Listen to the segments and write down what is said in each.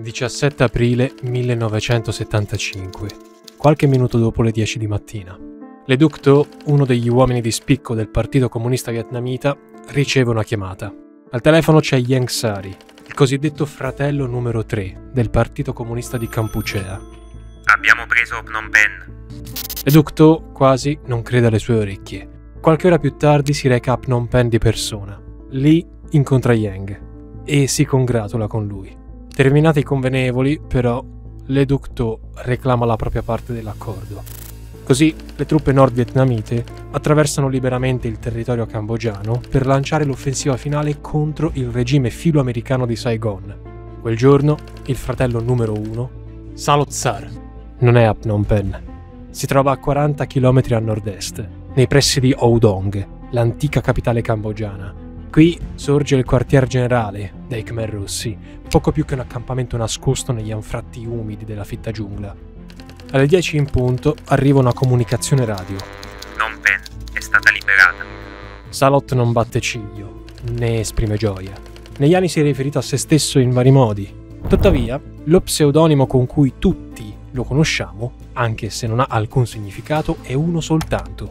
17 aprile 1975, qualche minuto dopo le 10 di mattina. Le Duc To, uno degli uomini di spicco del Partito Comunista Vietnamita, riceve una chiamata. Al telefono c'è Yang Sari, il cosiddetto fratello numero 3 del Partito Comunista di Kampuchea. Abbiamo preso Phnom Penh. Le Duc To quasi non crede alle sue orecchie. Qualche ora più tardi si reca a Phnom Penh di persona. Lì incontra Yang e si congratula con lui. Terminati i convenevoli, però, Le Duc To reclama la propria parte dell'accordo. Così le truppe nord-vietnamite attraversano liberamente il territorio cambogiano per lanciare l'offensiva finale contro il regime filo-americano di Saigon. Quel giorno, il fratello numero uno, Salot Sar, non è a Phnom Penh. Si trova a 40 km a nord-est, nei pressi di Oudong, l'antica capitale cambogiana, Qui sorge il quartier generale dei Khmer Rossi, poco più che un accampamento nascosto negli anfratti umidi della fitta giungla. Alle 10 in punto arriva una comunicazione radio. Phnom Penh è stata liberata. Salot non batte ciglio, né esprime gioia. Negli anni si è riferito a se stesso in vari modi. Tuttavia, lo pseudonimo con cui tutti lo conosciamo, anche se non ha alcun significato, è uno soltanto.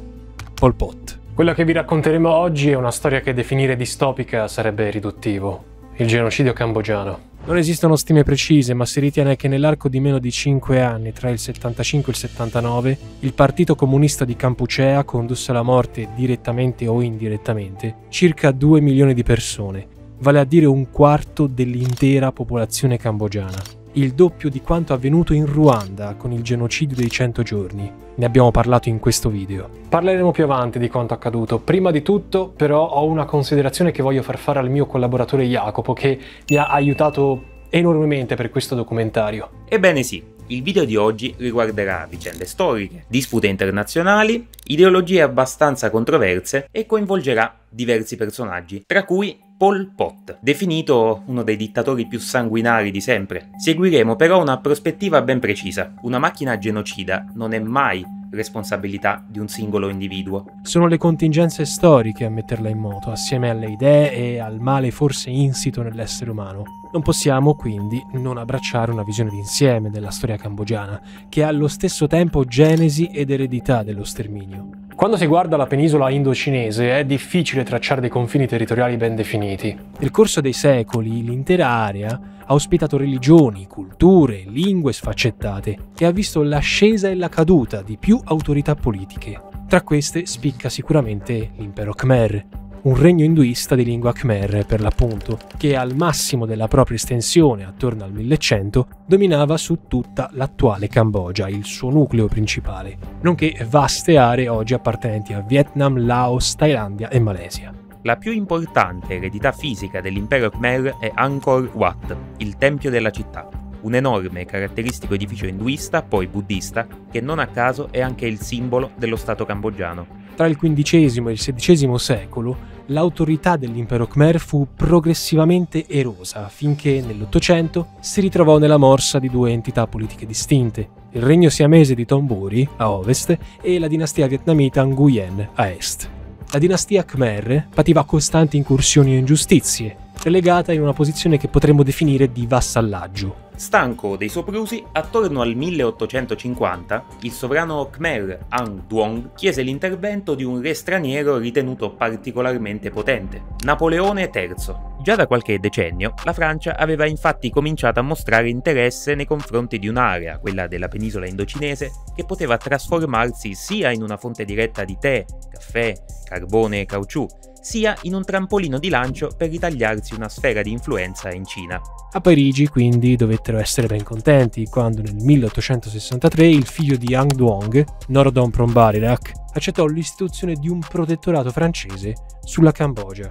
Pol Pot. Quella che vi racconteremo oggi è una storia che definire distopica sarebbe riduttivo. Il genocidio cambogiano. Non esistono stime precise, ma si ritiene che nell'arco di meno di 5 anni, tra il 75 e il 79, il Partito Comunista di Kampuchea condusse alla morte, direttamente o indirettamente, circa 2 milioni di persone, vale a dire un quarto dell'intera popolazione cambogiana il doppio di quanto avvenuto in Ruanda con il genocidio dei 100 giorni. Ne abbiamo parlato in questo video. Parleremo più avanti di quanto accaduto. Prima di tutto, però, ho una considerazione che voglio far fare al mio collaboratore Jacopo, che mi ha aiutato enormemente per questo documentario. Ebbene sì, il video di oggi riguarderà vicende storiche, dispute internazionali, ideologie abbastanza controverse e coinvolgerà diversi personaggi, tra cui Pol Pot, definito uno dei dittatori più sanguinari di sempre. Seguiremo però una prospettiva ben precisa. Una macchina genocida non è mai responsabilità di un singolo individuo. Sono le contingenze storiche a metterla in moto, assieme alle idee e al male forse insito nell'essere umano. Non possiamo quindi non abbracciare una visione d'insieme della storia cambogiana, che è allo stesso tempo genesi ed eredità dello sterminio. Quando si guarda la penisola indocinese è difficile tracciare dei confini territoriali ben definiti. Nel corso dei secoli l'intera area ha ospitato religioni, culture, lingue sfaccettate e ha visto l'ascesa e la caduta di più autorità politiche. Tra queste spicca sicuramente l'impero Khmer, un regno induista di lingua khmer per l'appunto, che al massimo della propria estensione, attorno al 1100, dominava su tutta l'attuale Cambogia, il suo nucleo principale, nonché vaste aree oggi appartenenti a Vietnam, Laos, Thailandia e Malesia. La più importante eredità fisica dell'impero Khmer è Angkor Wat, il tempio della città, un enorme e caratteristico edificio induista, poi buddista, che non a caso è anche il simbolo dello Stato cambogiano. Tra il XV e il XVI secolo l'autorità dell'impero Khmer fu progressivamente erosa finché nell'Ottocento si ritrovò nella morsa di due entità politiche distinte, il regno siamese di Thonburi a ovest e la dinastia vietnamita Nguyen a est. La dinastia Khmer pativa costanti incursioni e ingiustizie, relegata in una posizione che potremmo definire di vassallaggio. Stanco dei soprusi, attorno al 1850 il sovrano Khmer Ang Duong chiese l'intervento di un re straniero ritenuto particolarmente potente, Napoleone III. Già da qualche decennio la Francia aveva infatti cominciato a mostrare interesse nei confronti di un'area, quella della penisola indocinese, che poteva trasformarsi sia in una fonte diretta di tè, caffè, carbone e caucciù, sia in un trampolino di lancio per ritagliarsi una sfera di influenza in Cina. A Parigi quindi dovettero essere ben contenti quando nel 1863 il figlio di Yang Duong, Norodom Prombarirak, accettò l'istituzione di un protettorato francese sulla Cambogia.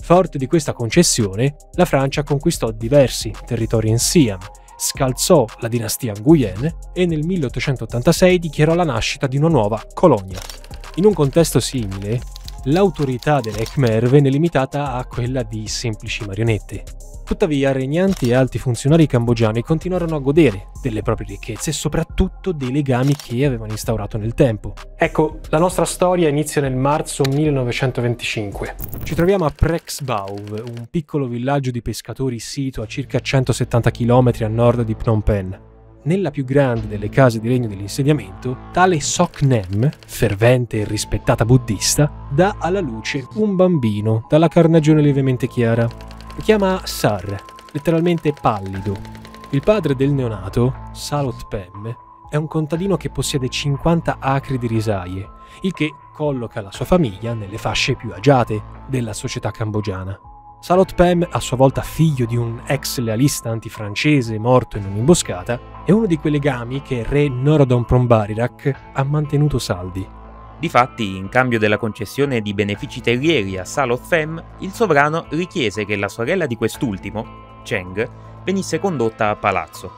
Forte di questa concessione, la Francia conquistò diversi territori in Siam, scalzò la dinastia Nguyen e nel 1886 dichiarò la nascita di una nuova colonia. In un contesto simile, l'autorità delle Khmer venne limitata a quella di semplici marionette. Tuttavia, regnanti e alti funzionari cambogiani continuarono a godere delle proprie ricchezze e soprattutto dei legami che avevano instaurato nel tempo. Ecco, la nostra storia inizia nel marzo 1925. Ci troviamo a Prexbauv, un piccolo villaggio di pescatori sito a circa 170 km a nord di Phnom Penh. Nella più grande delle case di regno dell'insediamento, tale Sok Nem, fervente e rispettata buddista, dà alla luce un bambino dalla carnagione lievemente chiara. Lo chiama Sar, letteralmente pallido. Il padre del neonato, Salot Pem, è un contadino che possiede 50 acri di risaie, il che colloca la sua famiglia nelle fasce più agiate della società cambogiana. Salot Pem, a sua volta figlio di un ex lealista antifrancese morto in un'imboscata, è uno di quei legami che il re Norodom Prombarirak ha mantenuto saldi. Difatti, in cambio della concessione di benefici terrieri a Salot Fem, il sovrano richiese che la sorella di quest'ultimo, Cheng, venisse condotta a palazzo.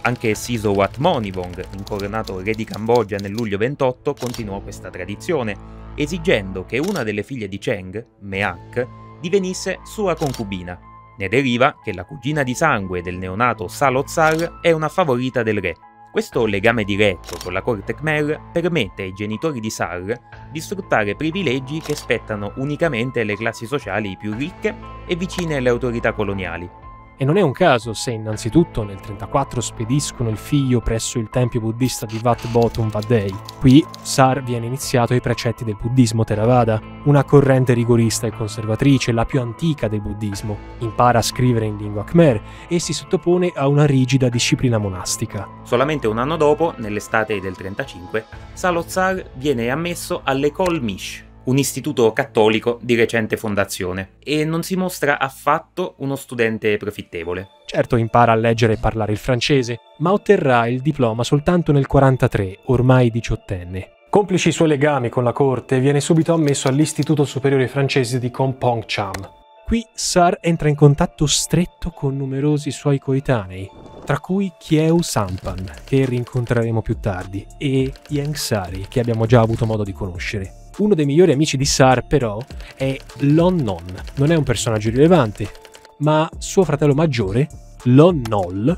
Anche Siso Watmonivong, incoronato re di Cambogia nel luglio 28, continuò questa tradizione, esigendo che una delle figlie di Cheng, Meak, divenisse sua concubina. Ne deriva che la cugina di sangue del neonato Salotsar è una favorita del re. Questo legame diretto con la corte Khmer permette ai genitori di Sar di sfruttare privilegi che spettano unicamente alle classi sociali più ricche e vicine alle autorità coloniali. E non è un caso se innanzitutto nel 34 spediscono il figlio presso il tempio buddista di Wat Botum Vadei. Qui Sar viene iniziato ai precetti del buddismo Theravada, una corrente rigorista e conservatrice, la più antica del buddismo. Impara a scrivere in lingua khmer e si sottopone a una rigida disciplina monastica. Solamente un anno dopo, nell'estate del 35, Salozar viene ammesso all'École Mish, un istituto cattolico di recente fondazione, e non si mostra affatto uno studente profittevole. Certo impara a leggere e parlare il francese, ma otterrà il diploma soltanto nel 43, ormai diciottenne. Complici i suoi legami con la corte, viene subito ammesso all'Istituto Superiore Francese di Kompong Cham. Qui Sar entra in contatto stretto con numerosi suoi coetanei, tra cui Kieu Sampan, che rincontreremo più tardi, e Yang Sari, che abbiamo già avuto modo di conoscere. Uno dei migliori amici di Sar, però, è Lon Non. Non è un personaggio rilevante, ma suo fratello maggiore, Lon Nol,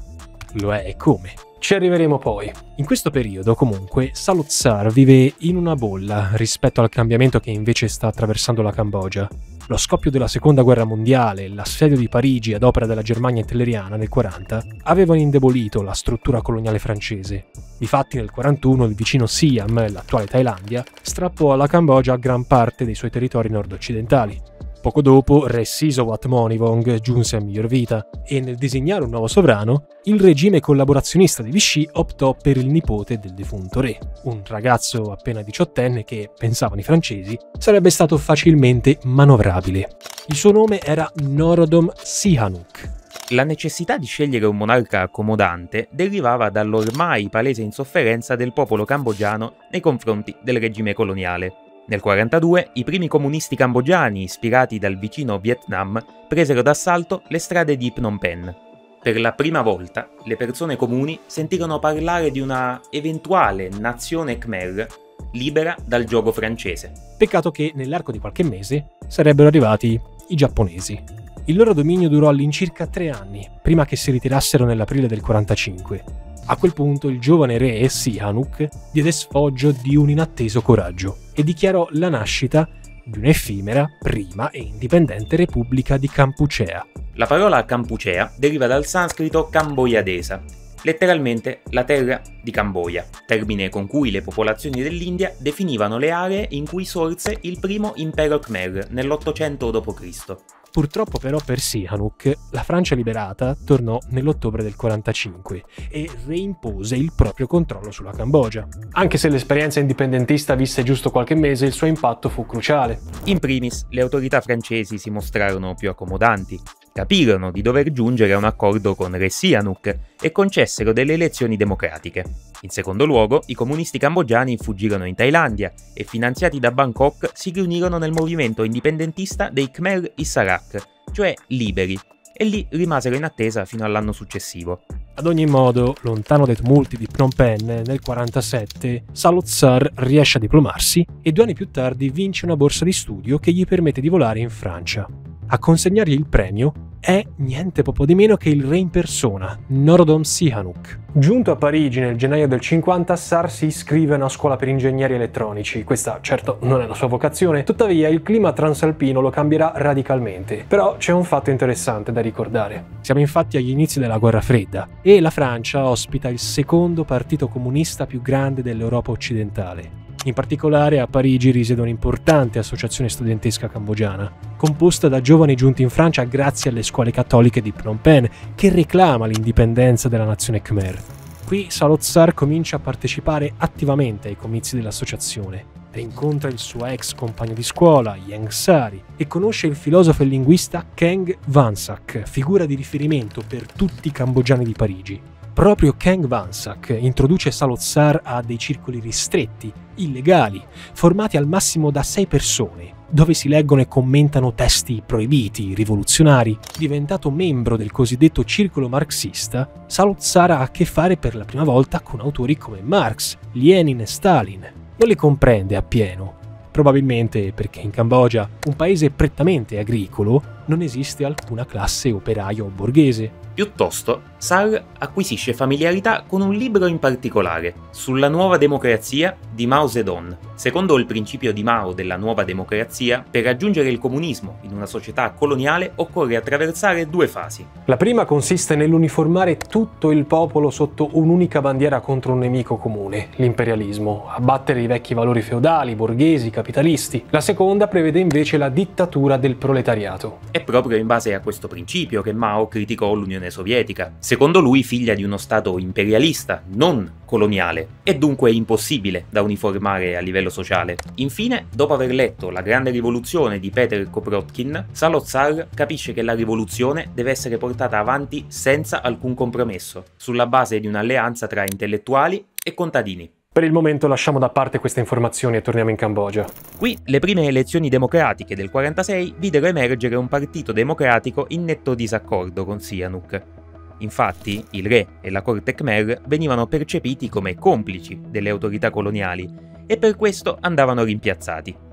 lo è come. Ci arriveremo poi. In questo periodo, comunque, Salutsar vive in una bolla rispetto al cambiamento che invece sta attraversando la Cambogia. Lo scoppio della seconda guerra mondiale e l'assedio di Parigi ad opera della Germania hitleriana nel 40 avevano indebolito la struttura coloniale francese. Difatti nel 41 il vicino Siam, l'attuale Thailandia, strappò alla Cambogia gran parte dei suoi territori nord-occidentali. Poco dopo, re Sisowat Monivong giunse a miglior vita e nel disegnare un nuovo sovrano, il regime collaborazionista di Vichy optò per il nipote del defunto re, un ragazzo appena diciottenne che, pensavano i francesi, sarebbe stato facilmente manovrabile. Il suo nome era Norodom Sihanouk. La necessità di scegliere un monarca accomodante derivava dall'ormai palese insofferenza del popolo cambogiano nei confronti del regime coloniale. Nel 1942 i primi comunisti cambogiani, ispirati dal vicino Vietnam, presero d'assalto le strade di Phnom Penh. Per la prima volta le persone comuni sentirono parlare di una eventuale nazione Khmer libera dal gioco francese. Peccato che nell'arco di qualche mese sarebbero arrivati i giapponesi. Il loro dominio durò all'incirca tre anni, prima che si ritirassero nell'aprile del 45. A quel punto il giovane re Sihanouk diede sfoggio di un inatteso coraggio e dichiarò la nascita di un'effimera, prima e indipendente Repubblica di Kampuchea. La parola Kampuchea deriva dal sanscrito camboiadesa, letteralmente la terra di Camboia, termine con cui le popolazioni dell'India definivano le aree in cui sorse il primo impero Khmer nell'800 d.C. Purtroppo però per Sihanouk la Francia liberata tornò nell'ottobre del 45 e reimpose il proprio controllo sulla Cambogia. Anche se l'esperienza indipendentista visse giusto qualche mese, il suo impatto fu cruciale. In primis, le autorità francesi si mostrarono più accomodanti, capirono di dover giungere a un accordo con Re Sihanouk e concessero delle elezioni democratiche. In secondo luogo, i comunisti cambogiani fuggirono in Thailandia e, finanziati da Bangkok, si riunirono nel movimento indipendentista dei Khmer Issarak, cioè liberi, e lì rimasero in attesa fino all'anno successivo. Ad ogni modo, lontano dai tumulti di Phnom Penh nel 47, Salotsar riesce a diplomarsi e due anni più tardi vince una borsa di studio che gli permette di volare in Francia. A consegnargli il premio è niente poco di meno che il re in persona, Norodom Sihanouk. Giunto a Parigi nel gennaio del 50, Sar si iscrive a una scuola per ingegneri elettronici. Questa certo non è la sua vocazione, tuttavia il clima transalpino lo cambierà radicalmente. Però c'è un fatto interessante da ricordare. Siamo infatti agli inizi della guerra fredda e la Francia ospita il secondo partito comunista più grande dell'Europa occidentale. In particolare a Parigi risiede un'importante associazione studentesca cambogiana, composta da giovani giunti in Francia grazie alle scuole cattoliche di Phnom Penh, che reclama l'indipendenza della nazione Khmer. Qui Salotsar comincia a partecipare attivamente ai comizi dell'associazione, rincontra il suo ex compagno di scuola, Yang Sari, e conosce il filosofo e linguista Keng Vansak, figura di riferimento per tutti i cambogiani di Parigi. Proprio Keng Vansak introduce Salotsar a dei circoli ristretti, illegali, formati al massimo da sei persone, dove si leggono e commentano testi proibiti, rivoluzionari. Diventato membro del cosiddetto circolo marxista, Salotsar ha a che fare per la prima volta con autori come Marx, Lenin e Stalin. Non li comprende appieno, probabilmente perché in Cambogia, un paese prettamente agricolo, non esiste alcuna classe operaia o borghese. Piuttosto, Sal acquisisce familiarità con un libro in particolare, sulla nuova democrazia di Mao Zedong. Secondo il principio di Mao della nuova democrazia, per raggiungere il comunismo in una società coloniale occorre attraversare due fasi. La prima consiste nell'uniformare tutto il popolo sotto un'unica bandiera contro un nemico comune, l'imperialismo, abbattere i vecchi valori feudali, borghesi, capitalisti. La seconda prevede invece la dittatura del proletariato. È proprio in base a questo principio che Mao criticò l'Unione Sovietica, secondo lui figlia di uno Stato imperialista, non coloniale, e dunque impossibile da uniformare a livello sociale. Infine, dopo aver letto La grande rivoluzione di Peter Koprotkin, Salazar capisce che la rivoluzione deve essere portata avanti senza alcun compromesso, sulla base di un'alleanza tra intellettuali e contadini. Per il momento lasciamo da parte queste informazioni e torniamo in Cambogia. Qui le prime elezioni democratiche del 46 videro emergere un partito democratico in netto disaccordo con Sihanouk. Infatti, il re e la corte Khmer venivano percepiti come complici delle autorità coloniali e per questo andavano rimpiazzati.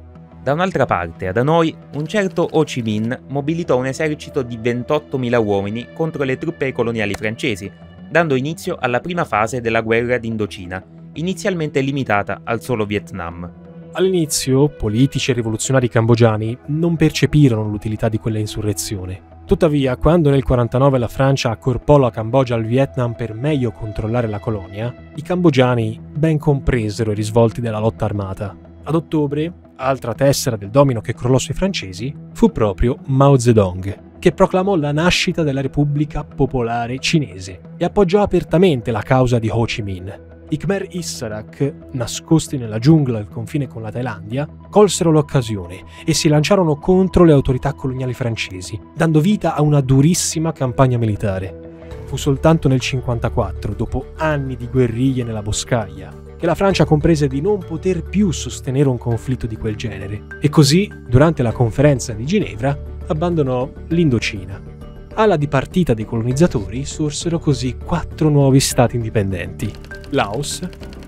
Da un'altra parte, ad Hanoi, un certo Ho Chi Minh mobilitò un esercito di 28.000 uomini contro le truppe coloniali francesi, dando inizio alla prima fase della guerra d'Indocina, inizialmente limitata al solo Vietnam. All'inizio, politici e rivoluzionari cambogiani non percepirono l'utilità di quella insurrezione. Tuttavia, quando nel 1949 la Francia accorpò la Cambogia al Vietnam per meglio controllare la colonia, i cambogiani ben compresero i risvolti della lotta armata. Ad ottobre, altra tessera del domino che crollò sui francesi, fu proprio Mao Zedong, che proclamò la nascita della Repubblica Popolare Cinese e appoggiò apertamente la causa di Ho Chi Minh. I Khmer Issarak, nascosti nella giungla al confine con la Thailandia, colsero l'occasione e si lanciarono contro le autorità coloniali francesi, dando vita a una durissima campagna militare. Fu soltanto nel 1954, dopo anni di guerriglie nella boscaglia, che la Francia comprese di non poter più sostenere un conflitto di quel genere e così, durante la conferenza di Ginevra, abbandonò l'Indocina. Alla dipartita dei colonizzatori sorsero così quattro nuovi stati indipendenti, Laos,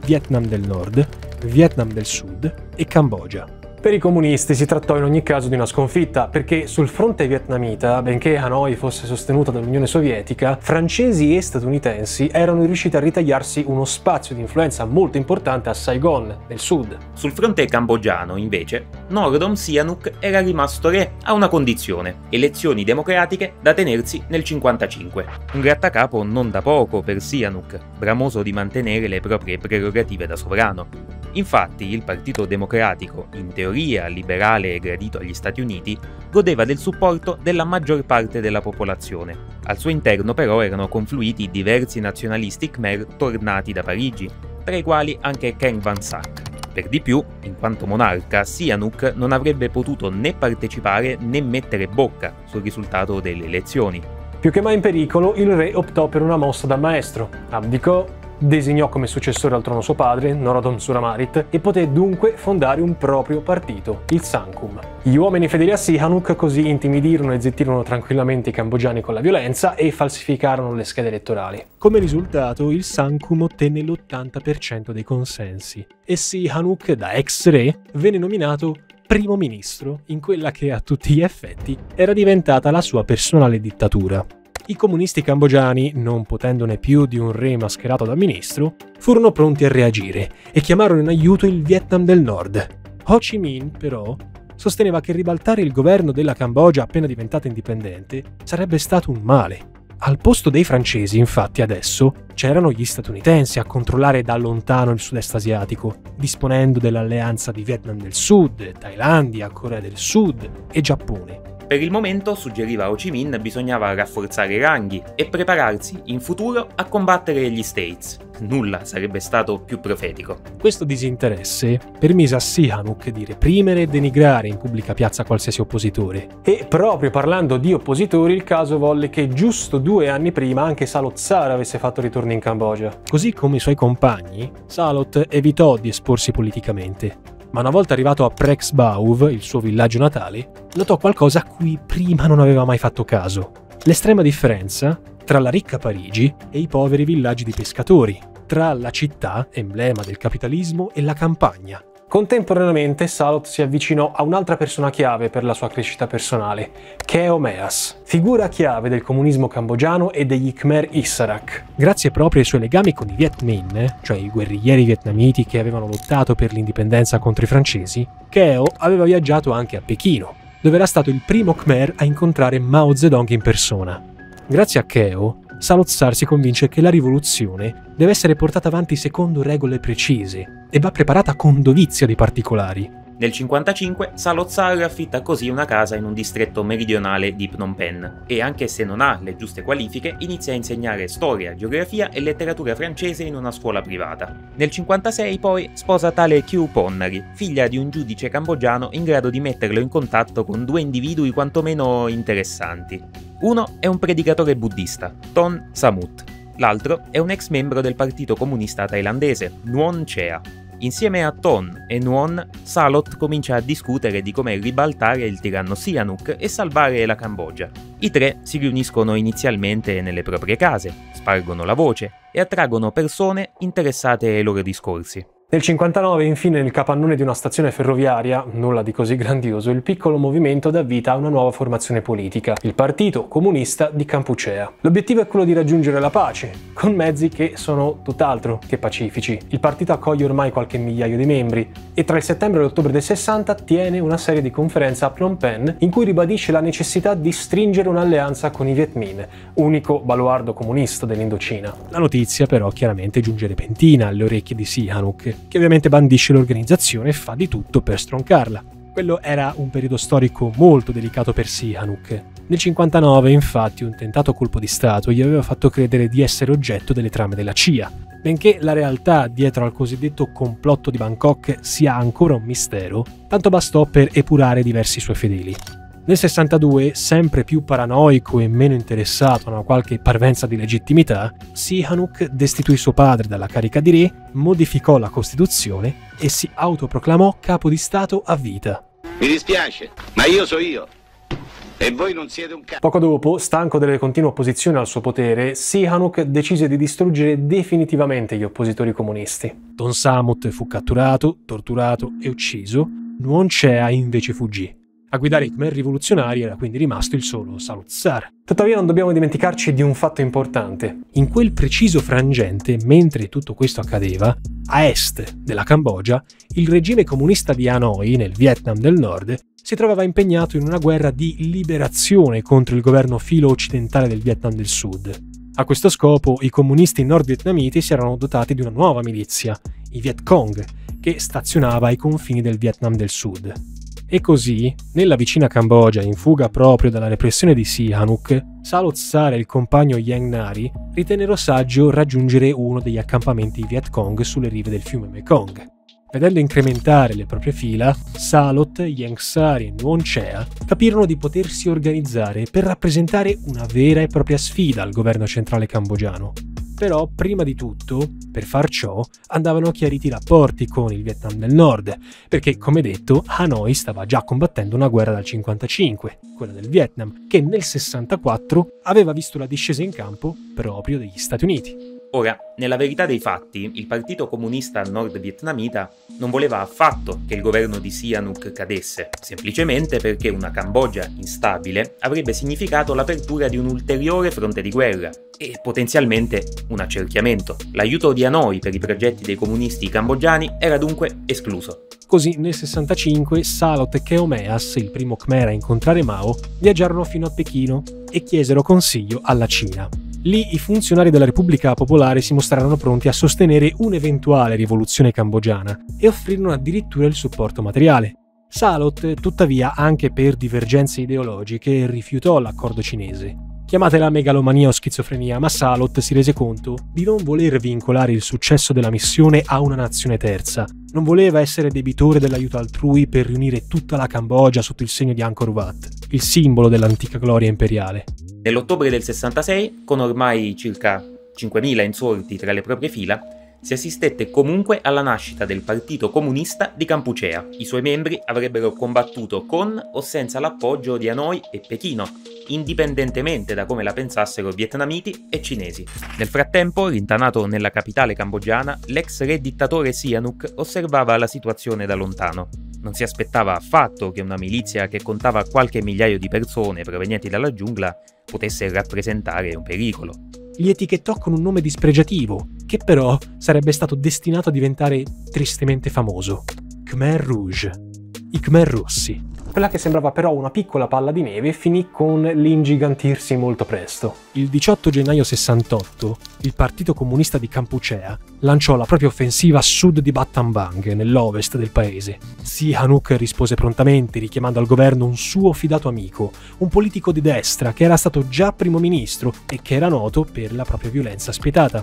Vietnam del Nord, Vietnam del Sud e Cambogia. Per i comunisti si trattò in ogni caso di una sconfitta, perché sul fronte vietnamita, benché Hanoi fosse sostenuta dall'Unione Sovietica, francesi e statunitensi erano riusciti a ritagliarsi uno spazio di influenza molto importante a Saigon, nel sud. Sul fronte cambogiano, invece, Norodom Sihanouk era rimasto re a una condizione, elezioni democratiche da tenersi nel 55. Un grattacapo non da poco per Sihanouk, bramoso di mantenere le proprie prerogative da sovrano. Infatti il Partito Democratico, in teoria liberale e gradito agli Stati Uniti, godeva del supporto della maggior parte della popolazione. Al suo interno però erano confluiti diversi nazionalisti Khmer tornati da Parigi, tra i quali anche Ken Van Sak. Per di più, in quanto monarca, Sihanouk non avrebbe potuto né partecipare né mettere bocca sul risultato delle elezioni. Più che mai in pericolo, il re optò per una mossa da maestro. Abdicò designò come successore al trono suo padre, Norodom Suramarit, e poté dunque fondare un proprio partito, il Sankum. Gli uomini fedeli a Sihanouk così intimidirono e zittirono tranquillamente i cambogiani con la violenza e falsificarono le schede elettorali. Come risultato, il Sankum ottenne l'80% dei consensi e Sihanouk, da ex re, venne nominato primo ministro in quella che a tutti gli effetti era diventata la sua personale dittatura. I comunisti cambogiani, non potendone più di un re mascherato da ministro, furono pronti a reagire e chiamarono in aiuto il Vietnam del Nord. Ho Chi Minh, però, sosteneva che ribaltare il governo della Cambogia appena diventata indipendente sarebbe stato un male. Al posto dei francesi, infatti, adesso c'erano gli statunitensi a controllare da lontano il sud-est asiatico, disponendo dell'alleanza di Vietnam del Sud, Thailandia, Corea del Sud e Giappone. Per il momento, suggeriva Ho Chi Minh, bisognava rafforzare i ranghi e prepararsi in futuro a combattere gli States. Nulla sarebbe stato più profetico. Questo disinteresse permise a Sihanouk di reprimere e denigrare in pubblica piazza qualsiasi oppositore. E proprio parlando di oppositori, il caso volle che giusto due anni prima anche Salot Sar avesse fatto ritorno in Cambogia. Così come i suoi compagni, Salot evitò di esporsi politicamente ma una volta arrivato a Prexbauv, il suo villaggio natale, notò qualcosa a cui prima non aveva mai fatto caso. L'estrema differenza tra la ricca Parigi e i poveri villaggi di pescatori, tra la città, emblema del capitalismo, e la campagna, Contemporaneamente Salot si avvicinò a un'altra persona chiave per la sua crescita personale, Keo Meas, figura chiave del comunismo cambogiano e degli Khmer Issarak. Grazie proprio ai suoi legami con i Viet Minh, cioè i guerriglieri vietnamiti che avevano lottato per l'indipendenza contro i francesi, Keo aveva viaggiato anche a Pechino, dove era stato il primo Khmer a incontrare Mao Zedong in persona. Grazie a Keo, Salotsar si convince che la rivoluzione deve essere portata avanti secondo regole precise e va preparata con dovizia di particolari. Nel 1955 Salotsar affitta così una casa in un distretto meridionale di Phnom Penh e anche se non ha le giuste qualifiche inizia a insegnare storia, geografia e letteratura francese in una scuola privata. Nel 1956 poi sposa tale Kyu Ponnari, figlia di un giudice cambogiano in grado di metterlo in contatto con due individui quantomeno interessanti. Uno è un predicatore buddista, Ton Samut. L'altro è un ex membro del Partito Comunista Thailandese, Nuon Chea. Insieme a Ton e Nuon, Salot comincia a discutere di come ribaltare il tiranno Sihanouk e salvare la Cambogia. I tre si riuniscono inizialmente nelle proprie case, spargono la voce e attraggono persone interessate ai loro discorsi. Nel 59, infine, nel capannone di una stazione ferroviaria, nulla di così grandioso, il piccolo movimento dà vita a una nuova formazione politica, il Partito Comunista di Campuchea. L'obiettivo è quello di raggiungere la pace, con mezzi che sono tutt'altro che pacifici. Il partito accoglie ormai qualche migliaio di membri e tra il settembre e l'ottobre del 60 tiene una serie di conferenze a Phnom Penh in cui ribadisce la necessità di stringere un'alleanza con i Viet Minh, unico baluardo comunista dell'Indocina. La notizia però chiaramente giunge repentina alle orecchie di Sihanouk, che ovviamente bandisce l'organizzazione e fa di tutto per stroncarla. Quello era un periodo storico molto delicato per Sihanouk. Nel 59, infatti, un tentato colpo di Stato gli aveva fatto credere di essere oggetto delle trame della CIA. Benché la realtà dietro al cosiddetto complotto di Bangkok sia ancora un mistero, tanto bastò per epurare diversi suoi fedeli. Nel 62, sempre più paranoico e meno interessato a una qualche parvenza di legittimità, Sihanouk destituì suo padre dalla carica di re, modificò la Costituzione e si autoproclamò capo di Stato a vita. Mi dispiace, ma io so io. E voi non siete un capo. Poco dopo, stanco delle continue opposizioni al suo potere, Sihanouk decise di distruggere definitivamente gli oppositori comunisti. Don Samut fu catturato, torturato e ucciso, Nuon Chea invece fuggì. A guidare i Khmer rivoluzionari era quindi rimasto il solo Salut. Tuttavia non dobbiamo dimenticarci di un fatto importante. In quel preciso frangente, mentre tutto questo accadeva, a est della Cambogia, il regime comunista di Hanoi, nel Vietnam del Nord, si trovava impegnato in una guerra di liberazione contro il governo filo-occidentale del Vietnam del Sud. A questo scopo, i comunisti nord-vietnamiti si erano dotati di una nuova milizia, i Viet Cong, che stazionava ai confini del Vietnam del Sud. E così, nella vicina Cambogia, in fuga proprio dalla repressione di Sihanouk, Salot Sar e il compagno Yang Nari ritennero saggio raggiungere uno degli accampamenti Viet Cong sulle rive del fiume Mekong. Vedendo incrementare le proprie fila, Salot, Yang Sari e Nuon Chea capirono di potersi organizzare per rappresentare una vera e propria sfida al governo centrale cambogiano però, prima di tutto, per far ciò, andavano chiariti i rapporti con il Vietnam del Nord, perché, come detto, Hanoi stava già combattendo una guerra dal 55, quella del Vietnam, che nel 64 aveva visto la discesa in campo proprio degli Stati Uniti. Ora, nella verità dei fatti, il partito comunista nord-vietnamita non voleva affatto che il governo di Sihanouk cadesse, semplicemente perché una Cambogia instabile avrebbe significato l'apertura di un ulteriore fronte di guerra e potenzialmente un accerchiamento. L'aiuto di Hanoi per i progetti dei comunisti cambogiani era dunque escluso. Così nel 65 Salot e Keomeas, il primo Khmer a incontrare Mao, viaggiarono fino a Pechino e chiesero consiglio alla Cina. Lì i funzionari della Repubblica Popolare si mostrarono pronti a sostenere un'eventuale rivoluzione cambogiana e offrirono addirittura il supporto materiale. Salot, tuttavia, anche per divergenze ideologiche, rifiutò l'accordo cinese. Chiamatela megalomania o schizofrenia, ma Salot si rese conto di non voler vincolare il successo della missione a una nazione terza. Non voleva essere debitore dell'aiuto altrui per riunire tutta la Cambogia sotto il segno di Angkor Wat, il simbolo dell'antica gloria imperiale. Nell'ottobre del 66, con ormai circa 5.000 insorti tra le proprie fila, si assistette comunque alla nascita del Partito Comunista di Kampuchea. I suoi membri avrebbero combattuto con o senza l'appoggio di Hanoi e Pechino, indipendentemente da come la pensassero vietnamiti e cinesi. Nel frattempo, rintanato nella capitale cambogiana, l'ex re dittatore Sihanouk osservava la situazione da lontano. Non si aspettava affatto che una milizia che contava qualche migliaio di persone provenienti dalla giungla potesse rappresentare un pericolo. Li etichettò con un nome dispregiativo, che però sarebbe stato destinato a diventare tristemente famoso. Khmer Rouge. I Khmer Rossi. Quella che sembrava però una piccola palla di neve finì con l'ingigantirsi molto presto. Il 18 gennaio 68 il Partito Comunista di Kampuchea lanciò la propria offensiva a sud di Battambang, nell'ovest del paese. Sihanouk rispose prontamente richiamando al governo un suo fidato amico, un politico di destra che era stato già primo ministro e che era noto per la propria violenza spietata.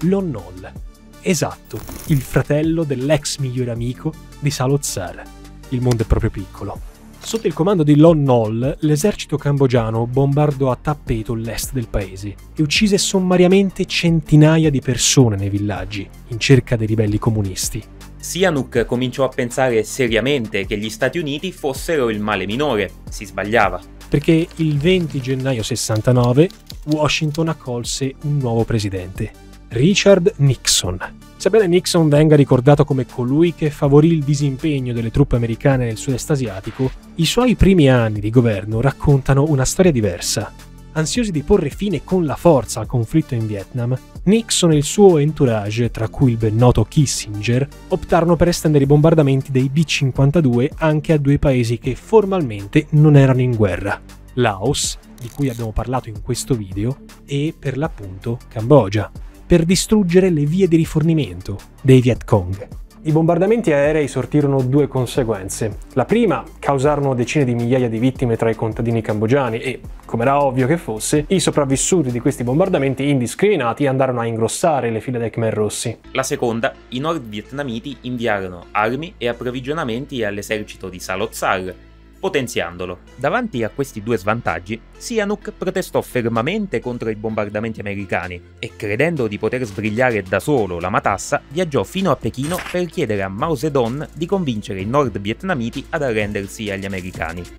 Lon Nol. Esatto, il fratello dell'ex migliore amico di Salozar. Il mondo è proprio piccolo. Sotto il comando di Lon Nol, l'esercito cambogiano bombardò a tappeto l'est del paese e uccise sommariamente centinaia di persone nei villaggi, in cerca dei ribelli comunisti. Sihanouk cominciò a pensare seriamente che gli Stati Uniti fossero il male minore. Si sbagliava. Perché il 20 gennaio 69 Washington accolse un nuovo presidente, Richard Nixon. Sebbene Nixon venga ricordato come colui che favorì il disimpegno delle truppe americane nel sud-est asiatico, i suoi primi anni di governo raccontano una storia diversa. Ansiosi di porre fine con la forza al conflitto in Vietnam, Nixon e il suo entourage, tra cui il ben noto Kissinger, optarono per estendere i bombardamenti dei B-52 anche a due paesi che formalmente non erano in guerra, Laos, di cui abbiamo parlato in questo video, e per l'appunto Cambogia per distruggere le vie di rifornimento dei Viet Cong. I bombardamenti aerei sortirono due conseguenze. La prima causarono decine di migliaia di vittime tra i contadini cambogiani e, come era ovvio che fosse, i sopravvissuti di questi bombardamenti indiscriminati andarono a ingrossare le file dei Khmer Rossi. La seconda, i nord vietnamiti inviarono armi e approvvigionamenti all'esercito di Salozar, potenziandolo. Davanti a questi due svantaggi, Sihanouk protestò fermamente contro i bombardamenti americani e, credendo di poter sbrigliare da solo la matassa, viaggiò fino a Pechino per chiedere a Mao Zedong di convincere i nord vietnamiti ad arrendersi agli americani.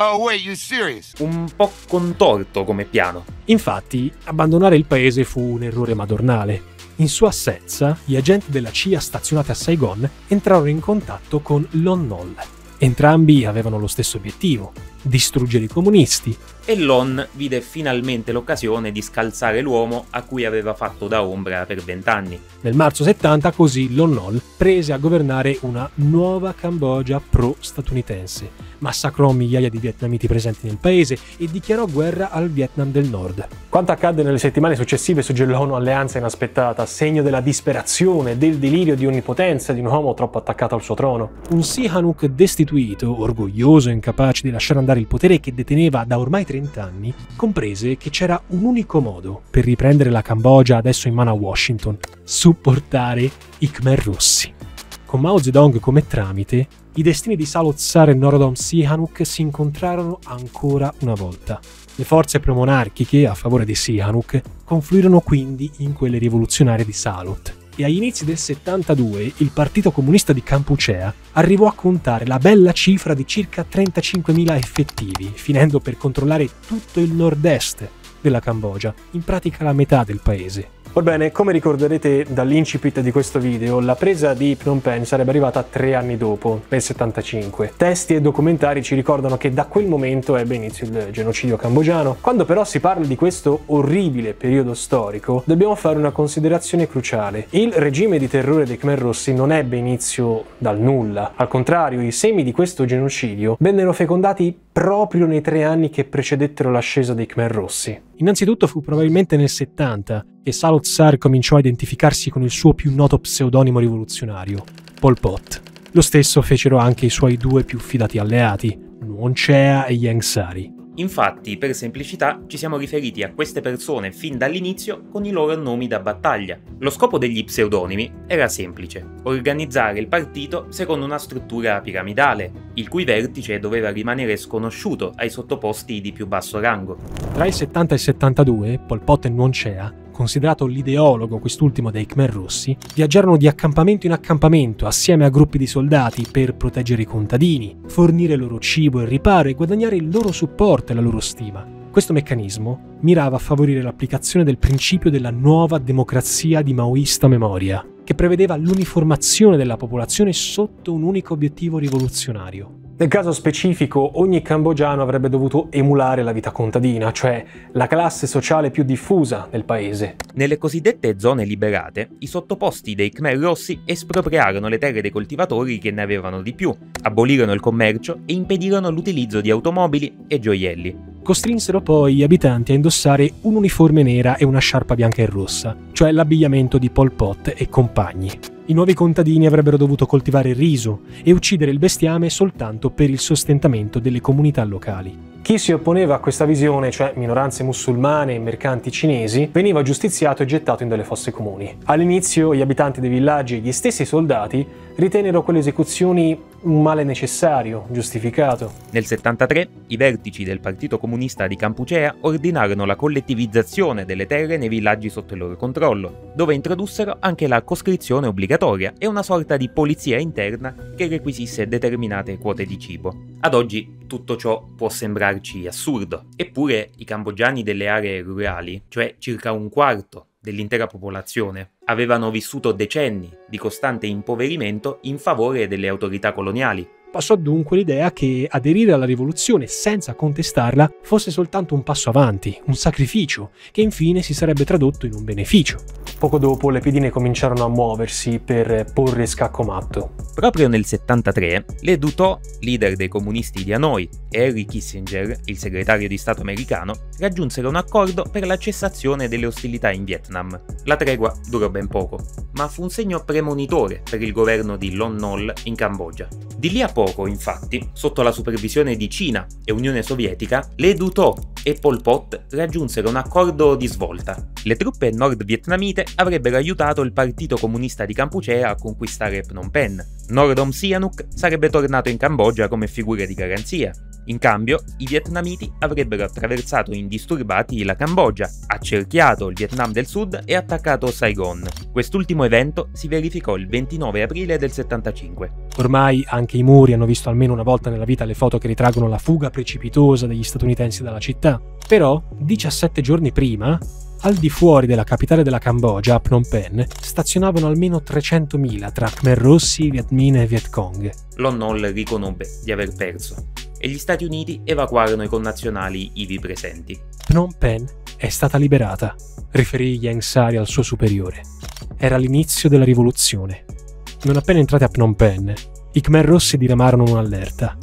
Oh, wait, you serious? Un po' contorto come piano. Infatti, abbandonare il paese fu un errore madornale. In sua assenza, gli agenti della CIA stazionati a Saigon entrarono in contatto con Lon Nol. Entrambi avevano lo stesso obiettivo, distruggere i comunisti. E Lon vide finalmente l'occasione di scalzare l'uomo a cui aveva fatto da ombra per vent'anni. Nel marzo 70 così Lon Nol prese a governare una nuova Cambogia pro-statunitense, massacrò migliaia di vietnamiti presenti nel paese e dichiarò guerra al Vietnam del Nord. Quanto accadde nelle settimane successive suggellò un'alleanza inaspettata, segno della disperazione, del delirio di onnipotenza di un uomo troppo attaccato al suo trono. Un Sihanouk destituito, orgoglioso e incapace di lasciare andare il potere che deteneva da ormai 30 anni, comprese che c'era un unico modo per riprendere la Cambogia adesso in mano a Washington, supportare i Khmer Rossi. Con Mao Zedong come tramite, i destini di Salozar e Norodom Sihanouk si incontrarono ancora una volta. Le forze promonarchiche a favore di Sihanouk confluirono quindi in quelle rivoluzionarie di Salot e agli inizi del 72 il Partito Comunista di Kampuchea arrivò a contare la bella cifra di circa 35.000 effettivi, finendo per controllare tutto il nord-est, della Cambogia, in pratica la metà del paese. Orbene, come ricorderete dall'incipit di questo video, la presa di Phnom Penh sarebbe arrivata tre anni dopo, nel 75. Testi e documentari ci ricordano che da quel momento ebbe inizio il genocidio cambogiano. Quando però si parla di questo orribile periodo storico, dobbiamo fare una considerazione cruciale. Il regime di terrore dei Khmer Rossi non ebbe inizio dal nulla. Al contrario, i semi di questo genocidio vennero fecondati proprio nei tre anni che precedettero l'ascesa dei Khmer Rossi. Innanzitutto fu probabilmente nel 70 che Salot Sar cominciò a identificarsi con il suo più noto pseudonimo rivoluzionario, Pol Pot. Lo stesso fecero anche i suoi due più fidati alleati, Nuon Chea e Yang Sari. Infatti, per semplicità, ci siamo riferiti a queste persone fin dall'inizio con i loro nomi da battaglia. Lo scopo degli pseudonimi era semplice, organizzare il partito secondo una struttura piramidale, il cui vertice doveva rimanere sconosciuto ai sottoposti di più basso rango. Tra il 70 e il 72, Pol Pot e Nuon Chea considerato l'ideologo quest'ultimo dei Khmer Rossi, viaggiarono di accampamento in accampamento assieme a gruppi di soldati per proteggere i contadini, fornire loro cibo e riparo e guadagnare il loro supporto e la loro stima. Questo meccanismo mirava a favorire l'applicazione del principio della nuova democrazia di maoista memoria, che prevedeva l'uniformazione della popolazione sotto un unico obiettivo rivoluzionario. Nel caso specifico, ogni cambogiano avrebbe dovuto emulare la vita contadina, cioè la classe sociale più diffusa del paese. Nelle cosiddette zone liberate, i sottoposti dei Khmer Rossi espropriarono le terre dei coltivatori che ne avevano di più, abolirono il commercio e impedirono l'utilizzo di automobili e gioielli. Costrinsero poi gli abitanti a indossare un'uniforme nera e una sciarpa bianca e rossa, cioè l'abbigliamento di Pol Pot e compagni. I nuovi contadini avrebbero dovuto coltivare riso e uccidere il bestiame soltanto per il sostentamento delle comunità locali. Chi si opponeva a questa visione, cioè minoranze musulmane e mercanti cinesi, veniva giustiziato e gettato in delle fosse comuni. All'inizio gli abitanti dei villaggi e gli stessi soldati ritennero quelle esecuzioni un male necessario, giustificato. Nel 73 i vertici del Partito Comunista di Campuchea ordinarono la collettivizzazione delle terre nei villaggi sotto il loro controllo, dove introdussero anche la coscrizione obbligatoria e una sorta di polizia interna che requisisse determinate quote di cibo. Ad oggi tutto ciò può sembrarci assurdo, eppure i cambogiani delle aree rurali, cioè circa un quarto dell'intera popolazione, avevano vissuto decenni di costante impoverimento in favore delle autorità coloniali, Passò dunque l'idea che aderire alla rivoluzione senza contestarla fosse soltanto un passo avanti, un sacrificio, che infine si sarebbe tradotto in un beneficio. Poco dopo le pedine cominciarono a muoversi per porre scacco matto. Proprio nel 73, le Dutò, leader dei comunisti di Hanoi, e Henry Kissinger, il segretario di Stato americano, raggiunsero un accordo per la cessazione delle ostilità in Vietnam. La tregua durò ben poco, ma fu un segno premonitore per il governo di Lon Nol in Cambogia. Di lì a poco, infatti, sotto la supervisione di Cina e Unione Sovietica, le Dutò e Pol Pot raggiunsero un accordo di svolta. Le truppe nord-vietnamite avrebbero aiutato il Partito Comunista di Kampuchea a conquistare Phnom Penh. Norodom Sihanouk sarebbe tornato in Cambogia come figura di garanzia, in cambio, i vietnamiti avrebbero attraversato indisturbati la Cambogia, accerchiato il Vietnam del Sud e attaccato Saigon. Quest'ultimo evento si verificò il 29 aprile del 75. Ormai anche i muri hanno visto almeno una volta nella vita le foto che ritraggono la fuga precipitosa degli statunitensi dalla città. Però, 17 giorni prima, al di fuori della capitale della Cambogia, a Phnom Penh, stazionavano almeno 300.000 tra Khmer Rossi, Viet Minh e Viet Cong. Lon Nol riconobbe di aver perso e gli Stati Uniti evacuarono i connazionali ivi presenti. Phnom Penh è stata liberata, riferì Yang Sari al suo superiore. Era l'inizio della rivoluzione. Non appena entrati a Phnom Penh, i Khmer Rossi diramarono un'allerta.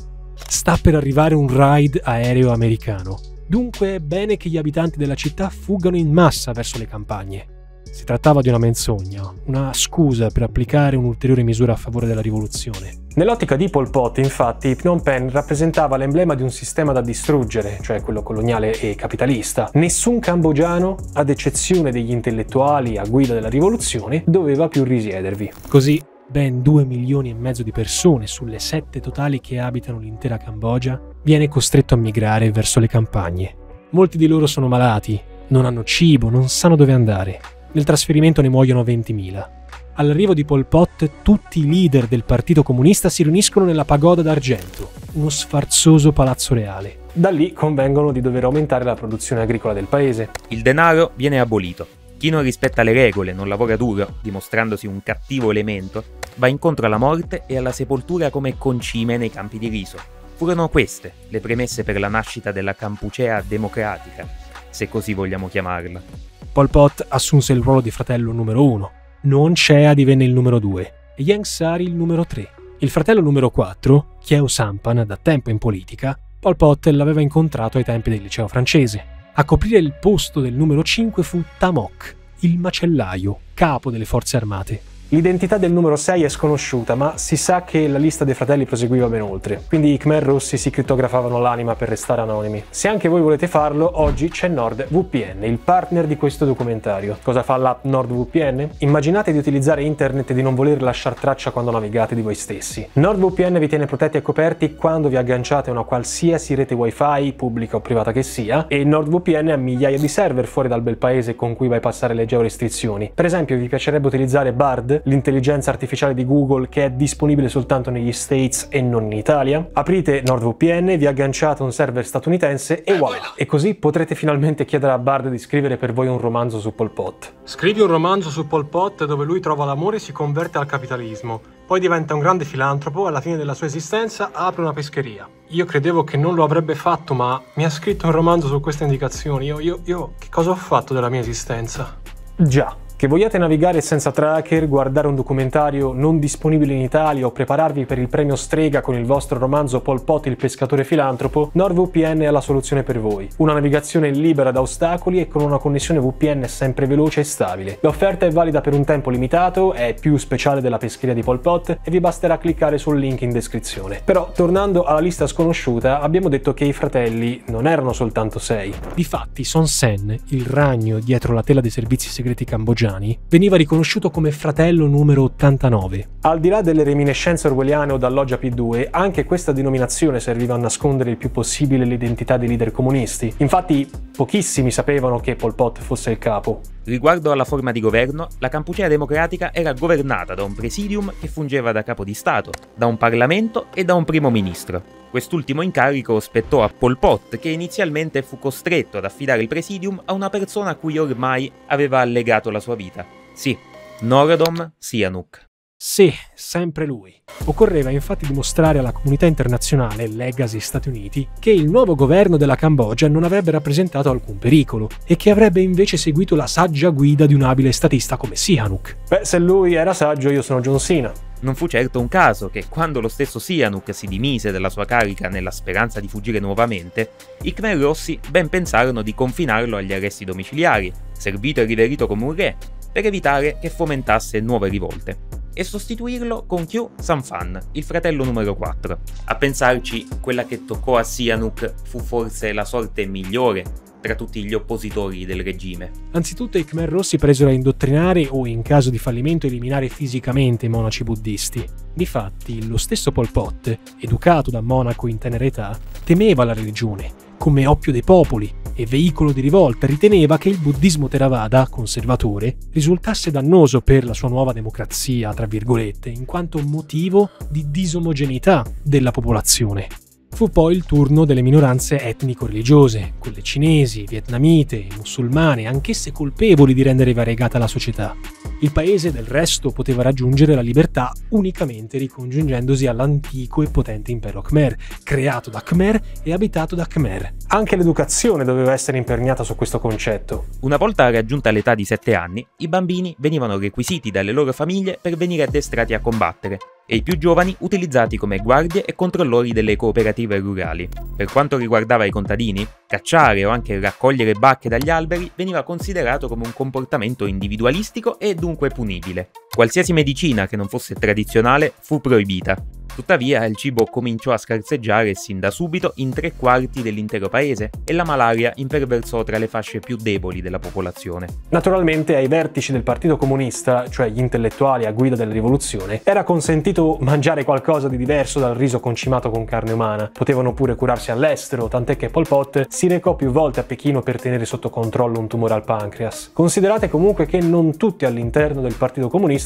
Sta per arrivare un raid aereo americano. Dunque è bene che gli abitanti della città fuggano in massa verso le campagne. Si trattava di una menzogna, una scusa per applicare un'ulteriore misura a favore della rivoluzione. Nell'ottica di Pol Pot, infatti, Phnom Penh rappresentava l'emblema di un sistema da distruggere, cioè quello coloniale e capitalista. Nessun cambogiano, ad eccezione degli intellettuali a guida della rivoluzione, doveva più risiedervi. Così ben 2 milioni e mezzo di persone sulle 7 totali che abitano l'intera Cambogia, viene costretto a migrare verso le campagne. Molti di loro sono malati, non hanno cibo, non sanno dove andare. Nel trasferimento ne muoiono 20.000. All'arrivo di Pol Pot, tutti i leader del Partito Comunista si riuniscono nella Pagoda d'Argento, uno sfarzoso palazzo reale. Da lì convengono di dover aumentare la produzione agricola del paese. Il denaro viene abolito. Chi non rispetta le regole, non lavora duro, dimostrandosi un cattivo elemento, va incontro alla morte e alla sepoltura come concime nei campi di riso. Furono queste le premesse per la nascita della Campucea democratica, se così vogliamo chiamarla. Pol Pot assunse il ruolo di fratello numero uno, Nuon Chea divenne il numero due e Yang Sari il numero tre. Il fratello numero 4, Khieu Sampan, da tempo in politica, Pol Pot l'aveva incontrato ai tempi del liceo francese. A coprire il posto del numero 5 fu Tamok, il macellaio, capo delle forze armate. L'identità del numero 6 è sconosciuta, ma si sa che la lista dei fratelli proseguiva ben oltre, quindi i Khmer Rossi si crittografavano l'anima per restare anonimi. Se anche voi volete farlo, oggi c'è NordVPN, il partner di questo documentario. Cosa fa l'app NordVPN? Immaginate di utilizzare internet e di non voler lasciare traccia quando navigate di voi stessi. NordVPN vi tiene protetti e coperti quando vi agganciate a una qualsiasi rete wifi, pubblica o privata che sia, e NordVPN ha migliaia di server fuori dal bel paese con cui bypassare le georestrizioni. Per esempio, vi piacerebbe utilizzare Bard l'intelligenza artificiale di Google che è disponibile soltanto negli States e non in Italia. Aprite NordVPN, vi agganciate a un server statunitense e voilà! E così potrete finalmente chiedere a Bard di scrivere per voi un romanzo su Pol Pot. Scrivi un romanzo su Pol Pot dove lui trova l'amore e si converte al capitalismo. Poi diventa un grande filantropo e alla fine della sua esistenza apre una pescheria. Io credevo che non lo avrebbe fatto, ma mi ha scritto un romanzo su queste indicazioni. Io, io, io, che cosa ho fatto della mia esistenza? Già, che vogliate navigare senza tracker, guardare un documentario non disponibile in Italia o prepararvi per il premio Strega con il vostro romanzo Pol Pot il pescatore filantropo, NordVPN è la soluzione per voi. Una navigazione libera da ostacoli e con una connessione VPN sempre veloce e stabile. L'offerta è valida per un tempo limitato, è più speciale della pescheria di Pol Pot e vi basterà cliccare sul link in descrizione. Però, tornando alla lista sconosciuta, abbiamo detto che i fratelli non erano soltanto sei. Difatti, Son Sen, il ragno dietro la tela dei servizi segreti cambogiani, veniva riconosciuto come fratello numero 89. Al di là delle reminiscenze orwelliane o dall'Oggia P2, anche questa denominazione serviva a nascondere il più possibile l'identità dei leader comunisti. Infatti, pochissimi sapevano che Pol Pot fosse il capo. Riguardo alla forma di governo, la Campuchea democratica era governata da un presidium che fungeva da capo di Stato, da un Parlamento e da un primo ministro. Quest'ultimo incarico spettò a Pol Pot, che inizialmente fu costretto ad affidare il presidium a una persona a cui ormai aveva allegato la sua vita. Sì, Norodom Sihanouk. Sì, sempre lui. Occorreva infatti dimostrare alla comunità internazionale, legacy Stati Uniti, che il nuovo governo della Cambogia non avrebbe rappresentato alcun pericolo e che avrebbe invece seguito la saggia guida di un abile statista come Sihanouk. Beh, se lui era saggio, io sono John Cena. Non fu certo un caso che, quando lo stesso Sihanouk si dimise dalla sua carica nella speranza di fuggire nuovamente, i Khmer Rossi ben pensarono di confinarlo agli arresti domiciliari, servito e riverito come un re, per evitare che fomentasse nuove rivolte e sostituirlo con Kyu Sanfan, il fratello numero 4. A pensarci, quella che toccò a Sihanouk fu forse la sorte migliore tra tutti gli oppositori del regime. Anzitutto i Khmer Rossi presero a indottrinare o in caso di fallimento eliminare fisicamente i monaci buddisti. Difatti, lo stesso Pol Pot, educato da monaco in tenera età, temeva la religione come oppio dei popoli e veicolo di rivolta, riteneva che il buddismo Theravada, conservatore, risultasse dannoso per la sua nuova democrazia, tra virgolette, in quanto motivo di disomogeneità della popolazione. Fu poi il turno delle minoranze etnico-religiose, quelle cinesi, vietnamite, musulmane, anch'esse colpevoli di rendere variegata la società. Il paese del resto poteva raggiungere la libertà unicamente ricongiungendosi all'antico e potente impero Khmer, creato da Khmer e abitato da Khmer. Anche l'educazione doveva essere imperniata su questo concetto. Una volta raggiunta l'età di 7 anni, i bambini venivano requisiti dalle loro famiglie per venire addestrati a combattere, e i più giovani utilizzati come guardie e controllori delle cooperative rurali. Per quanto riguardava i contadini, cacciare o anche raccogliere bacche dagli alberi veniva considerato come un comportamento individualistico e dunque punibile. Qualsiasi medicina che non fosse tradizionale fu proibita. Tuttavia il cibo cominciò a scarseggiare sin da subito in tre quarti dell'intero paese e la malaria imperversò tra le fasce più deboli della popolazione. Naturalmente ai vertici del Partito Comunista, cioè gli intellettuali a guida della rivoluzione, era consentito mangiare qualcosa di diverso dal riso concimato con carne umana. Potevano pure curarsi all'estero, tant'è che Pol Pot si recò più volte a Pechino per tenere sotto controllo un tumore al pancreas. Considerate comunque che non tutti all'interno del Partito Comunista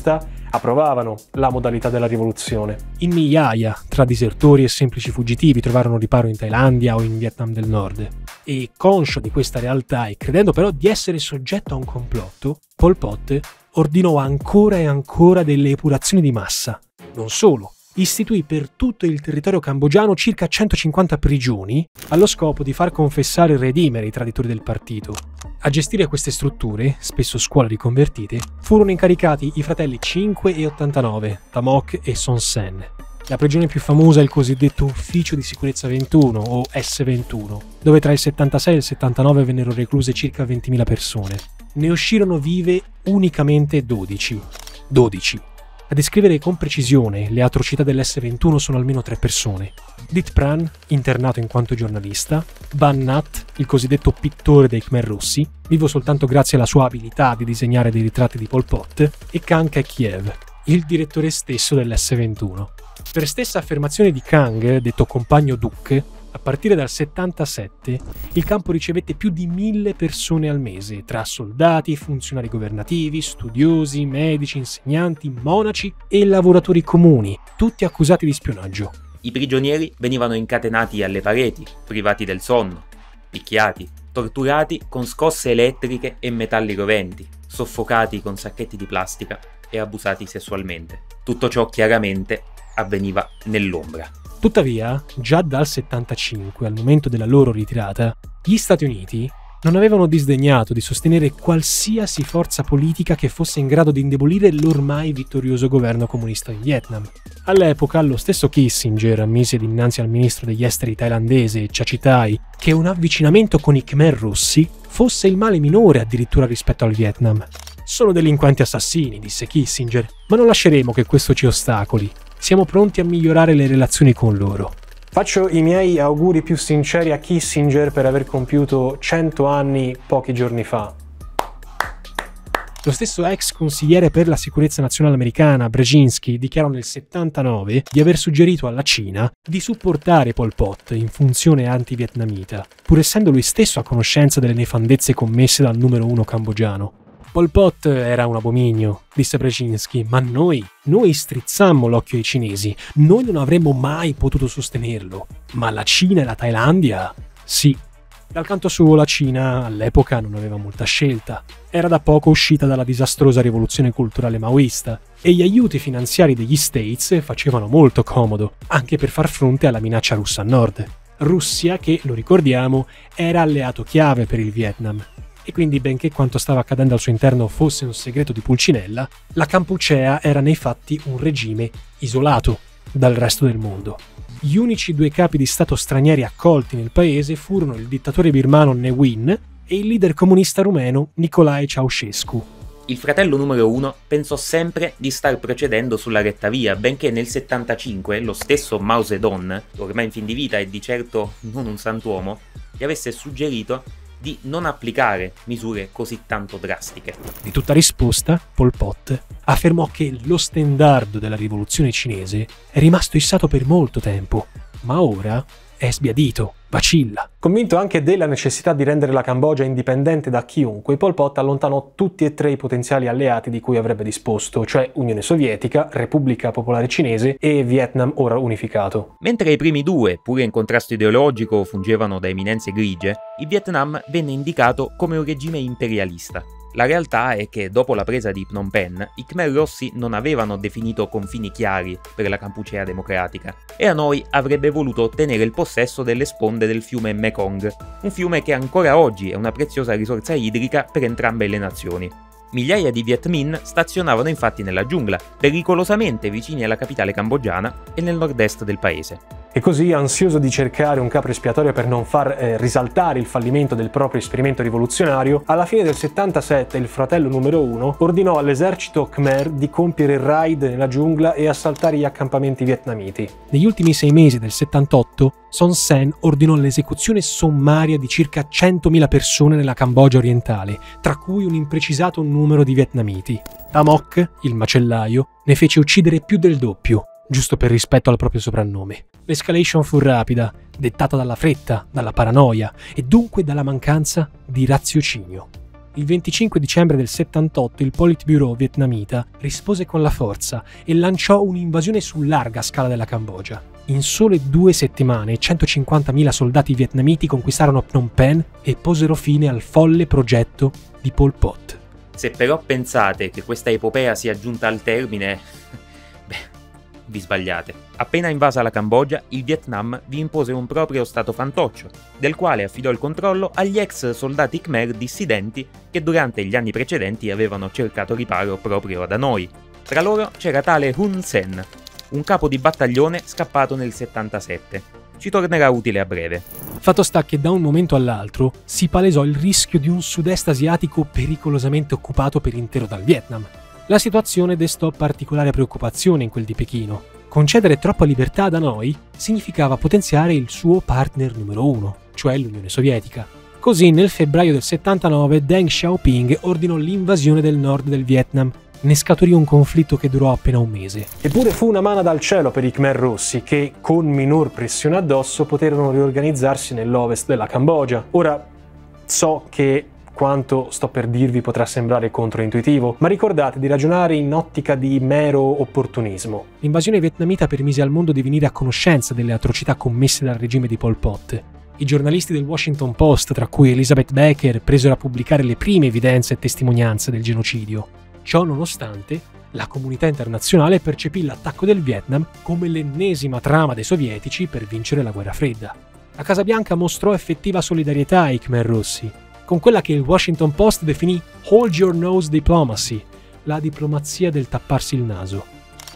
approvavano la modalità della rivoluzione. In migliaia, tra disertori e semplici fuggitivi, trovarono riparo in Thailandia o in Vietnam del Nord. E conscio di questa realtà e credendo però di essere soggetto a un complotto, Pol Pot ordinò ancora e ancora delle epurazioni di massa. Non solo, istituì per tutto il territorio cambogiano circa 150 prigioni allo scopo di far confessare e redimere i traditori del partito. A gestire queste strutture, spesso scuole riconvertite, furono incaricati i fratelli 5 e 89, Tamok e Son Sen. La prigione più famosa è il cosiddetto Ufficio di Sicurezza 21 o S21, dove tra il 76 e il 79 vennero recluse circa 20.000 persone. Ne uscirono vive unicamente 12. 12. A descrivere con precisione le atrocità dell'S-21 sono almeno tre persone. Dit Pran, internato in quanto giornalista, Ban Nat, il cosiddetto pittore dei Khmer Rossi, vivo soltanto grazie alla sua abilità di disegnare dei ritratti di Pol Pot, e Kang Kiev, il direttore stesso dell'S-21. Per stessa affermazione di Kang, detto compagno Duke, a partire dal 77 il campo ricevette più di mille persone al mese, tra soldati, funzionari governativi, studiosi, medici, insegnanti, monaci e lavoratori comuni, tutti accusati di spionaggio. I prigionieri venivano incatenati alle pareti, privati del sonno, picchiati, torturati con scosse elettriche e metalli roventi, soffocati con sacchetti di plastica e abusati sessualmente. Tutto ciò chiaramente avveniva nell'ombra. Tuttavia, già dal 75, al momento della loro ritirata, gli Stati Uniti non avevano disdegnato di sostenere qualsiasi forza politica che fosse in grado di indebolire l'ormai vittorioso governo comunista in Vietnam. All'epoca lo stesso Kissinger ammise dinanzi al ministro degli esteri thailandese Chachitai che un avvicinamento con i Khmer Rossi fosse il male minore addirittura rispetto al Vietnam. Sono delinquenti assassini, disse Kissinger, ma non lasceremo che questo ci ostacoli siamo pronti a migliorare le relazioni con loro. Faccio i miei auguri più sinceri a Kissinger per aver compiuto 100 anni pochi giorni fa. Lo stesso ex consigliere per la sicurezza nazionale americana, Brzezinski, dichiarò nel 79 di aver suggerito alla Cina di supportare Pol Pot in funzione anti-vietnamita, pur essendo lui stesso a conoscenza delle nefandezze commesse dal numero uno cambogiano. Pol Pot era un abominio, disse Brzezinski, ma noi, noi strizzammo l'occhio ai cinesi, noi non avremmo mai potuto sostenerlo. Ma la Cina e la Thailandia? Sì. Dal canto suo la Cina all'epoca non aveva molta scelta. Era da poco uscita dalla disastrosa rivoluzione culturale maoista e gli aiuti finanziari degli States facevano molto comodo, anche per far fronte alla minaccia russa a nord. Russia che, lo ricordiamo, era alleato chiave per il Vietnam e quindi benché quanto stava accadendo al suo interno fosse un segreto di Pulcinella, la Campucea era nei fatti un regime isolato dal resto del mondo. Gli unici due capi di Stato stranieri accolti nel paese furono il dittatore birmano Ne Win e il leader comunista rumeno Nicolae Ceausescu. Il fratello numero uno pensò sempre di star procedendo sulla retta via, benché nel 75 lo stesso Mao Zedong, ormai in fin di vita e di certo non un santuomo, gli avesse suggerito di non applicare misure così tanto drastiche. Di tutta risposta, Pol Pot affermò che lo stendardo della rivoluzione cinese è rimasto issato per molto tempo, ma ora è sbiadito, vacilla. Convinto anche della necessità di rendere la Cambogia indipendente da chiunque, Pol Pot allontanò tutti e tre i potenziali alleati di cui avrebbe disposto, cioè Unione Sovietica, Repubblica Popolare Cinese e Vietnam ora unificato. Mentre i primi due, pure in contrasto ideologico, fungevano da eminenze grigie, il Vietnam venne indicato come un regime imperialista, la realtà è che dopo la presa di Phnom Penh, i Khmer Rossi non avevano definito confini chiari per la Campuchea democratica e Hanoi avrebbe voluto ottenere il possesso delle sponde del fiume Mekong, un fiume che ancora oggi è una preziosa risorsa idrica per entrambe le nazioni. Migliaia di Viet Minh stazionavano infatti nella giungla, pericolosamente vicini alla capitale cambogiana e nel nord-est del paese. E così, ansioso di cercare un capro espiatorio per non far eh, risaltare il fallimento del proprio esperimento rivoluzionario, alla fine del 77 il fratello numero uno ordinò all'esercito Khmer di compiere il raid nella giungla e assaltare gli accampamenti vietnamiti. Negli ultimi sei mesi del 78, Son Sen ordinò l'esecuzione sommaria di circa 100.000 persone nella Cambogia orientale, tra cui un imprecisato numero di vietnamiti. Tamok, il macellaio, ne fece uccidere più del doppio, giusto per rispetto al proprio soprannome. L'escalation fu rapida, dettata dalla fretta, dalla paranoia e dunque dalla mancanza di raziocinio. il 25 dicembre del 78 il Politburo vietnamita rispose con la forza e lanciò un'invasione su larga scala della Cambogia. In sole due settimane 150.000 soldati vietnamiti conquistarono Phnom Penh e posero fine al folle progetto di Pol Pot. Se però pensate che questa epopea sia giunta al termine, vi sbagliate. Appena invasa la Cambogia, il Vietnam vi impose un proprio stato fantoccio, del quale affidò il controllo agli ex soldati Khmer dissidenti che durante gli anni precedenti avevano cercato riparo proprio ad Hanoi. Tra loro c'era tale Hun Sen, un capo di battaglione scappato nel 77. Ci tornerà utile a breve. Fatto sta che da un momento all'altro si palesò il rischio di un sud-est asiatico pericolosamente occupato per intero dal Vietnam. La situazione destò particolare preoccupazione in quel di Pechino. Concedere troppa libertà ad Hanoi significava potenziare il suo partner numero uno, cioè l'Unione Sovietica. Così nel febbraio del 79 Deng Xiaoping ordinò l'invasione del nord del Vietnam ne scaturì un conflitto che durò appena un mese. Eppure fu una mano dal cielo per i Khmer Rossi che, con minor pressione addosso, poterono riorganizzarsi nell'ovest della Cambogia. Ora, so che quanto sto per dirvi potrà sembrare controintuitivo, ma ricordate di ragionare in ottica di mero opportunismo. L'invasione vietnamita permise al mondo di venire a conoscenza delle atrocità commesse dal regime di Pol Pot. I giornalisti del Washington Post, tra cui Elizabeth Becker, presero a pubblicare le prime evidenze e testimonianze del genocidio. Ciò nonostante, la comunità internazionale percepì l'attacco del Vietnam come l'ennesima trama dei sovietici per vincere la guerra fredda. La Casa Bianca mostrò effettiva solidarietà ai Khmer Rossi, con quella che il Washington Post definì Hold Your Nose Diplomacy, la diplomazia del tapparsi il naso.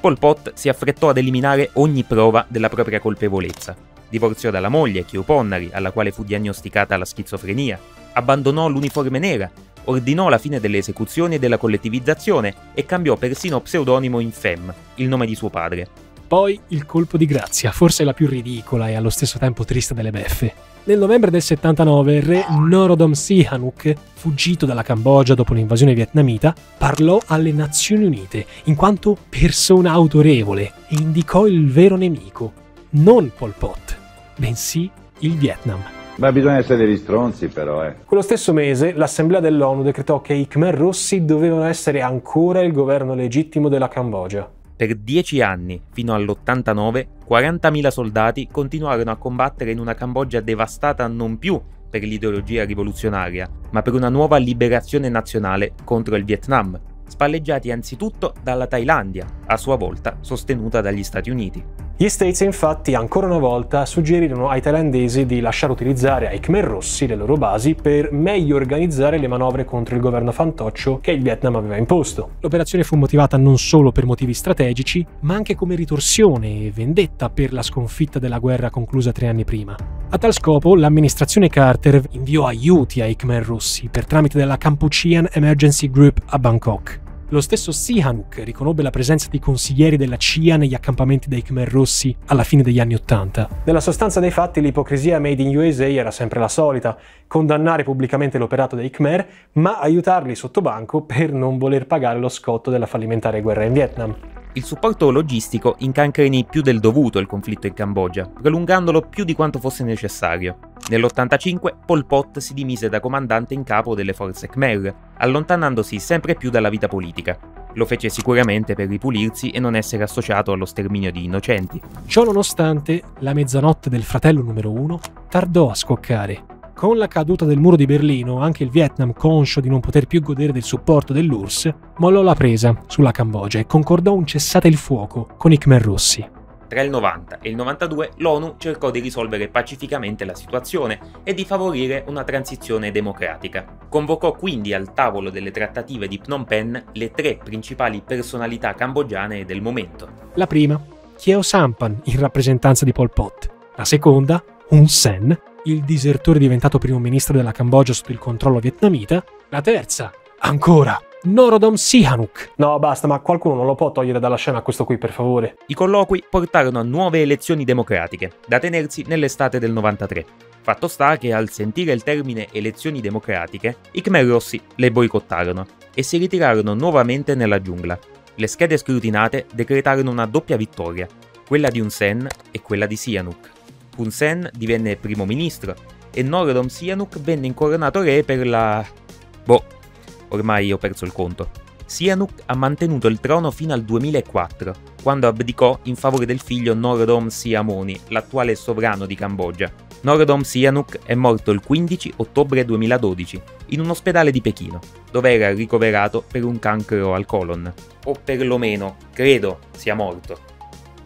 Pol Pot si affrettò ad eliminare ogni prova della propria colpevolezza. Divorziò dalla moglie, Kyo Ponnari, alla quale fu diagnosticata la schizofrenia. Abbandonò l'uniforme nera ordinò la fine delle esecuzioni e della collettivizzazione e cambiò persino pseudonimo in Fem, il nome di suo padre. Poi il colpo di grazia, forse la più ridicola e allo stesso tempo triste delle beffe. Nel novembre del 79 il re Norodom Sihanouk, fuggito dalla Cambogia dopo l'invasione vietnamita, parlò alle Nazioni Unite in quanto persona autorevole e indicò il vero nemico, non Pol Pot, bensì il Vietnam. Ma bisogna essere degli stronzi però, eh. Quello stesso mese l'Assemblea dell'ONU decretò che i Khmer Rossi dovevano essere ancora il governo legittimo della Cambogia. Per dieci anni, fino all'89, 40.000 soldati continuarono a combattere in una Cambogia devastata non più per l'ideologia rivoluzionaria, ma per una nuova liberazione nazionale contro il Vietnam, spalleggiati anzitutto dalla Thailandia, a sua volta sostenuta dagli Stati Uniti. Gli States infatti ancora una volta suggerirono ai thailandesi di lasciare utilizzare ai Khmer Rossi le loro basi per meglio organizzare le manovre contro il governo fantoccio che il Vietnam aveva imposto. L'operazione fu motivata non solo per motivi strategici, ma anche come ritorsione e vendetta per la sconfitta della guerra conclusa tre anni prima. A tal scopo, l'amministrazione Carter inviò aiuti ai Khmer Rossi per tramite della Kampuchean Emergency Group a Bangkok. Lo stesso Sihanouk riconobbe la presenza di consiglieri della CIA negli accampamenti dei Khmer Rossi alla fine degli anni Ottanta. Nella sostanza dei fatti l'ipocrisia made in USA era sempre la solita, condannare pubblicamente l'operato dei Khmer, ma aiutarli sotto banco per non voler pagare lo scotto della fallimentare guerra in Vietnam. Il supporto logistico incancrenì più del dovuto il conflitto in Cambogia, prolungandolo più di quanto fosse necessario. Nell'85 Pol Pot si dimise da comandante in capo delle forze Khmer, allontanandosi sempre più dalla vita politica. Lo fece sicuramente per ripulirsi e non essere associato allo sterminio di innocenti. Ciò nonostante, la mezzanotte del fratello numero uno tardò a scoccare con la caduta del muro di Berlino, anche il Vietnam, conscio di non poter più godere del supporto dell'URSS, mollò la presa sulla Cambogia e concordò un cessate il fuoco con i Khmer Rossi. Tra il 90 e il 92 l'ONU cercò di risolvere pacificamente la situazione e di favorire una transizione democratica. Convocò quindi al tavolo delle trattative di Phnom Penh le tre principali personalità cambogiane del momento. La prima, Khieu Sampan, in rappresentanza di Pol Pot. La seconda, Hun Sen, il disertore diventato primo ministro della Cambogia sotto il controllo vietnamita. La terza, ancora, Norodom Sihanouk. No, basta, ma qualcuno non lo può togliere dalla scena questo qui, per favore. I colloqui portarono a nuove elezioni democratiche, da tenersi nell'estate del 93. Fatto sta che al sentire il termine elezioni democratiche, i Khmer Rossi le boicottarono e si ritirarono nuovamente nella giungla. Le schede scrutinate decretarono una doppia vittoria, quella di Hun Sen e quella di Sihanouk. Hun Sen divenne primo ministro e Norodom Sihanouk venne incoronato re per la... boh, ormai ho perso il conto. Sihanouk ha mantenuto il trono fino al 2004, quando abdicò in favore del figlio Norodom Sihamoni, l'attuale sovrano di Cambogia. Norodom Sihanouk è morto il 15 ottobre 2012 in un ospedale di Pechino, dove era ricoverato per un cancro al colon. O perlomeno, credo sia morto.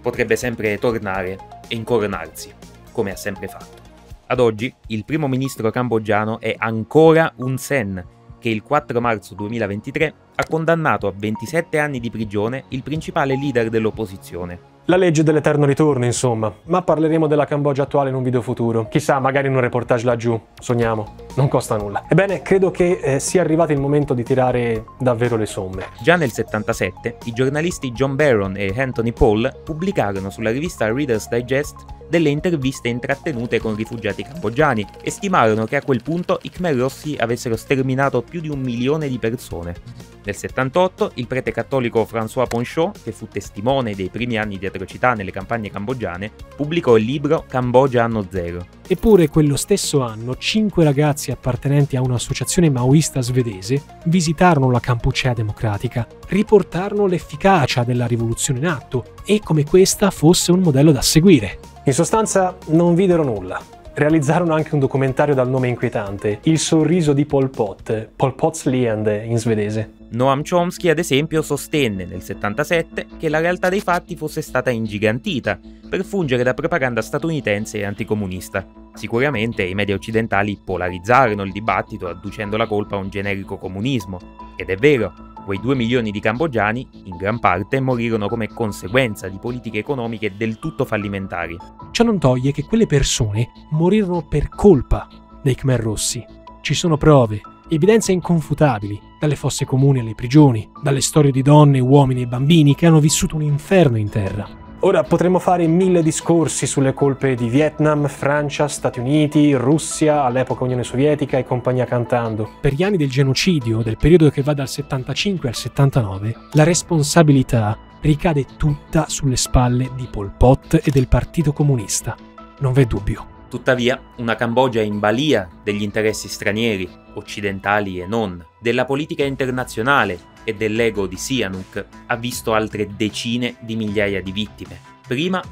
Potrebbe sempre tornare e incoronarsi, come ha sempre fatto. Ad oggi, il primo ministro cambogiano è ancora Hun Sen, che il 4 marzo 2023 ha condannato a 27 anni di prigione il principale leader dell'opposizione, la legge dell'eterno ritorno, insomma. Ma parleremo della Cambogia attuale in un video futuro. Chissà, magari in un reportage laggiù. Sogniamo. Non costa nulla. Ebbene, credo che eh, sia arrivato il momento di tirare davvero le somme. Già nel 77, i giornalisti John Barron e Anthony Paul pubblicarono sulla rivista Reader's Digest delle interviste intrattenute con rifugiati cambogiani e stimarono che a quel punto i Khmer Rossi avessero sterminato più di un milione di persone. Nel 78 il prete cattolico François Ponchot, che fu testimone dei primi anni di atrocità nelle campagne cambogiane, pubblicò il libro Cambogia anno zero. Eppure quello stesso anno cinque ragazzi appartenenti a un'associazione maoista svedese visitarono la Kampuchea democratica, riportarono l'efficacia della rivoluzione in atto e come questa fosse un modello da seguire. In sostanza non videro nulla. Realizzarono anche un documentario dal nome inquietante, Il sorriso di Pol Pot, Pol Pot's Leende in svedese. Noam Chomsky, ad esempio, sostenne nel 77 che la realtà dei fatti fosse stata ingigantita per fungere da propaganda statunitense e anticomunista. Sicuramente i media occidentali polarizzarono il dibattito adducendo la colpa a un generico comunismo. Ed è vero, quei 2 milioni di cambogiani, in gran parte, morirono come conseguenza di politiche economiche del tutto fallimentari. Ciò non toglie che quelle persone morirono per colpa dei Khmer Rossi. Ci sono prove, evidenze inconfutabili, dalle fosse comuni alle prigioni, dalle storie di donne, uomini e bambini che hanno vissuto un inferno in terra. Ora potremmo fare mille discorsi sulle colpe di Vietnam, Francia, Stati Uniti, Russia, all'epoca Unione Sovietica e compagnia cantando. Per gli anni del genocidio, del periodo che va dal 75 al 79, la responsabilità ricade tutta sulle spalle di Pol Pot e del Partito Comunista. Non v'è dubbio. Tuttavia, una Cambogia in balia degli interessi stranieri, occidentali e non, della politica internazionale e dell'ego di Sihanouk ha visto altre decine di migliaia di vittime, prima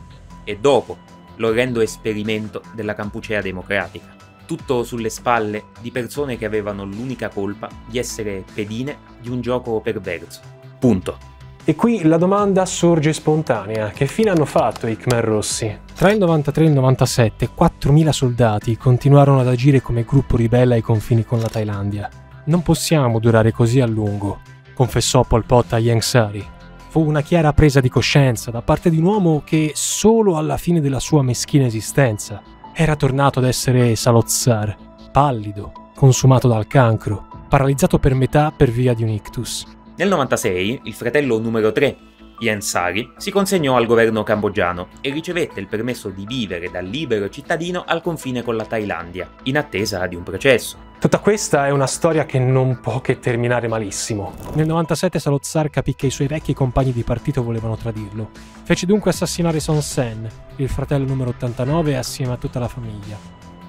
e dopo l'orrendo esperimento della Campucea democratica. Tutto sulle spalle di persone che avevano l'unica colpa di essere pedine di un gioco perverso. Punto. E qui la domanda sorge spontanea. Che fine hanno fatto i Khmer Rossi? Tra il 93 e il 97, 4.000 soldati continuarono ad agire come gruppo ribelle ai confini con la Thailandia. Non possiamo durare così a lungo confessò Pol Pot a Yang Sari. Fu una chiara presa di coscienza da parte di un uomo che, solo alla fine della sua meschina esistenza, era tornato ad essere Salotzar, pallido, consumato dal cancro, paralizzato per metà per via di un ictus. Nel 96, il fratello numero 3 Yen Sari si consegnò al governo cambogiano e ricevette il permesso di vivere da libero cittadino al confine con la Thailandia, in attesa di un processo. Tutta questa è una storia che non può che terminare malissimo. Nel 97 Salotzar capì che i suoi vecchi compagni di partito volevano tradirlo. Fece dunque assassinare Son Sen, il fratello numero 89, assieme a tutta la famiglia.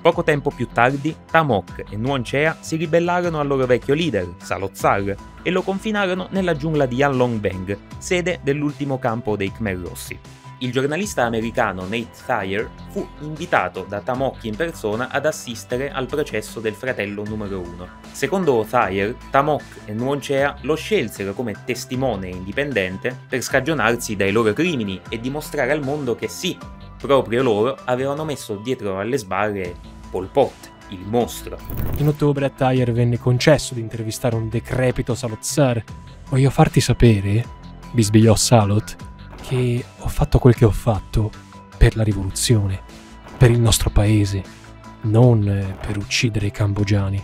Poco tempo più tardi, Tamok e Nuon Chea si ribellarono al loro vecchio leader, Salotzar, e lo confinarono nella giungla di Yanlong Beng, sede dell'ultimo campo dei Khmer Rossi. Il giornalista americano Nate Thayer fu invitato da Tamok in persona ad assistere al processo del fratello numero uno. Secondo Thayer, Tamok e Nuon Chea lo scelsero come testimone indipendente per scagionarsi dai loro crimini e dimostrare al mondo che sì, proprio loro avevano messo dietro alle sbarre Pol Pot, il mostro. In ottobre a Tyre venne concesso di intervistare un decrepito Salotzar. Voglio farti sapere, bisbigliò Salot, che ho fatto quel che ho fatto per la rivoluzione, per il nostro paese, non per uccidere i cambogiani.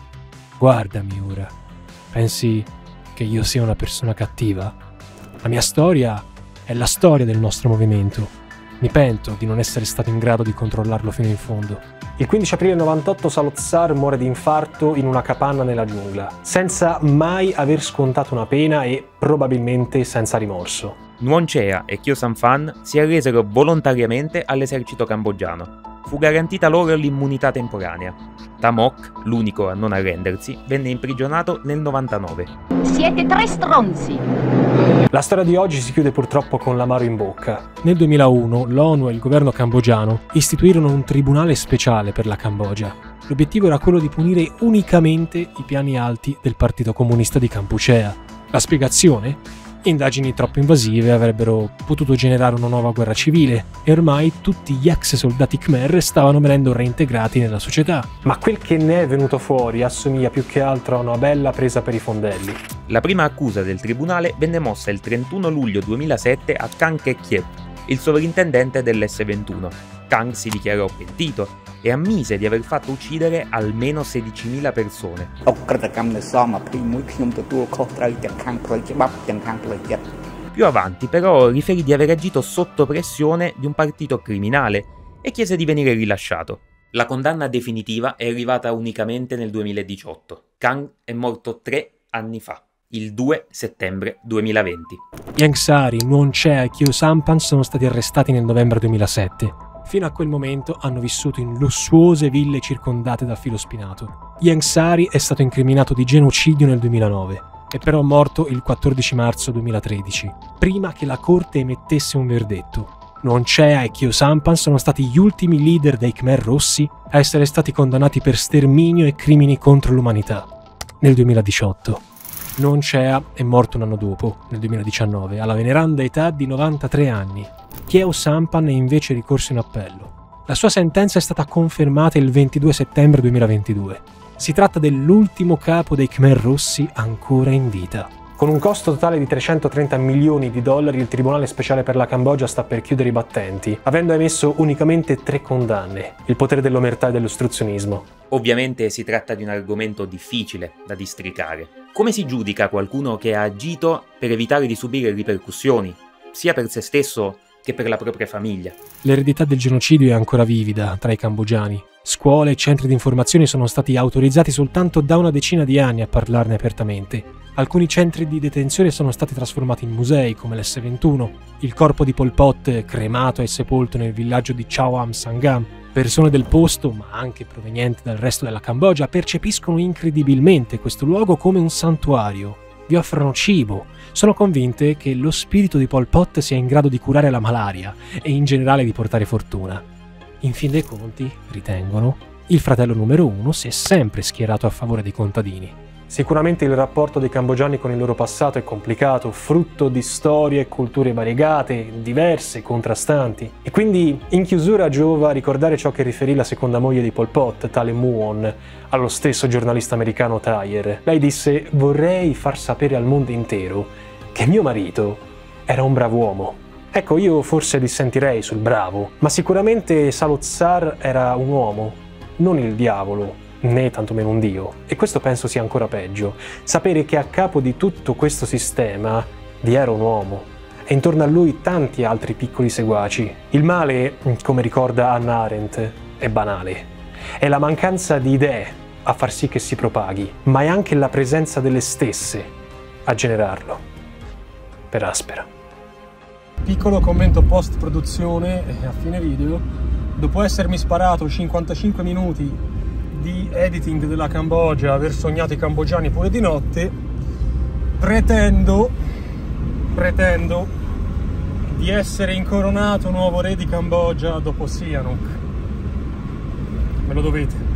Guardami ora, pensi che io sia una persona cattiva? La mia storia è la storia del nostro movimento. Mi pento di non essere stato in grado di controllarlo fino in fondo. Il 15 aprile 98 Salotzar muore di infarto in una capanna nella giungla, senza mai aver scontato una pena e probabilmente senza rimorso. Nuon Chea e Kyo San Fan si arresero volontariamente all'esercito cambogiano. fu garantita loro l'immunità temporanea. Tamok, l'unico a non arrendersi, venne imprigionato nel 99. Siete tre stronzi! La storia di oggi si chiude purtroppo con l'amaro in bocca. Nel 2001 l'ONU e il governo cambogiano istituirono un tribunale speciale per la Cambogia. L'obiettivo era quello di punire unicamente i piani alti del Partito Comunista di Kampuchea. La spiegazione? Indagini troppo invasive avrebbero potuto generare una nuova guerra civile e ormai tutti gli ex soldati Khmer stavano venendo reintegrati nella società. Ma quel che ne è venuto fuori assomiglia più che altro a una bella presa per i fondelli. La prima accusa del tribunale venne mossa il 31 luglio 2007 a Kang Kek-Kiep, il sovrintendente dell'S-21. Kang si dichiarò pentito e ammise di aver fatto uccidere almeno 16.000 persone. Più avanti però riferì di aver agito sotto pressione di un partito criminale e chiese di venire rilasciato. La condanna definitiva è arrivata unicamente nel 2018. Kang è morto tre anni fa il 2 settembre 2020. Yang Sari, Nuon Chea e Kyo Sampan sono stati arrestati nel novembre 2007. Fino a quel momento hanno vissuto in lussuose ville circondate da filo spinato. Yang Sari è stato incriminato di genocidio nel 2009 è però morto il 14 marzo 2013, prima che la corte emettesse un verdetto. Nuon Chea e Kyo Sampan sono stati gli ultimi leader dei Khmer Rossi a essere stati condannati per sterminio e crimini contro l'umanità. Nel 2018. Nuon Chea è morto un anno dopo, nel 2019, alla veneranda età di 93 anni. Kyo Sampan è invece ricorso in appello. La sua sentenza è stata confermata il 22 settembre 2022 si tratta dell'ultimo capo dei Khmer Rossi ancora in vita. Con un costo totale di 330 milioni di dollari, il Tribunale Speciale per la Cambogia sta per chiudere i battenti, avendo emesso unicamente tre condanne, il potere dell'omertà e dell'ostruzionismo. Ovviamente si tratta di un argomento difficile da districare. Come si giudica qualcuno che ha agito per evitare di subire ripercussioni, sia per se stesso che per la propria famiglia? L'eredità del genocidio è ancora vivida tra i cambogiani, Scuole e centri di informazione sono stati autorizzati soltanto da una decina di anni a parlarne apertamente. Alcuni centri di detenzione sono stati trasformati in musei, come l'S-21. Il corpo di Pol Pot, cremato e sepolto nel villaggio di Chao Am Sangam. Persone del posto, ma anche provenienti dal resto della Cambogia, percepiscono incredibilmente questo luogo come un santuario. Vi offrono cibo. Sono convinte che lo spirito di Pol Pot sia in grado di curare la malaria e in generale di portare fortuna. In fin dei conti, ritengono, il fratello numero uno si è sempre schierato a favore dei contadini. Sicuramente il rapporto dei cambogiani con il loro passato è complicato, frutto di storie e culture variegate, diverse, contrastanti. E quindi in chiusura giova ricordare ciò che riferì la seconda moglie di Pol Pot, tale Muon, allo stesso giornalista americano Tyre. Lei disse vorrei far sapere al mondo intero che mio marito era un bravo uomo. Ecco, io forse dissentirei sul bravo, ma sicuramente Salozzar era un uomo, non il diavolo, né tantomeno un dio. E questo penso sia ancora peggio, sapere che a capo di tutto questo sistema vi era un uomo, e intorno a lui tanti altri piccoli seguaci. Il male, come ricorda Anna Arendt, è banale. È la mancanza di idee a far sì che si propaghi, ma è anche la presenza delle stesse a generarlo. Per aspera piccolo commento post produzione a fine video dopo essermi sparato 55 minuti di editing della Cambogia aver sognato i cambogiani pure di notte pretendo pretendo di essere incoronato nuovo re di Cambogia dopo Sihanouk. Me lo dovete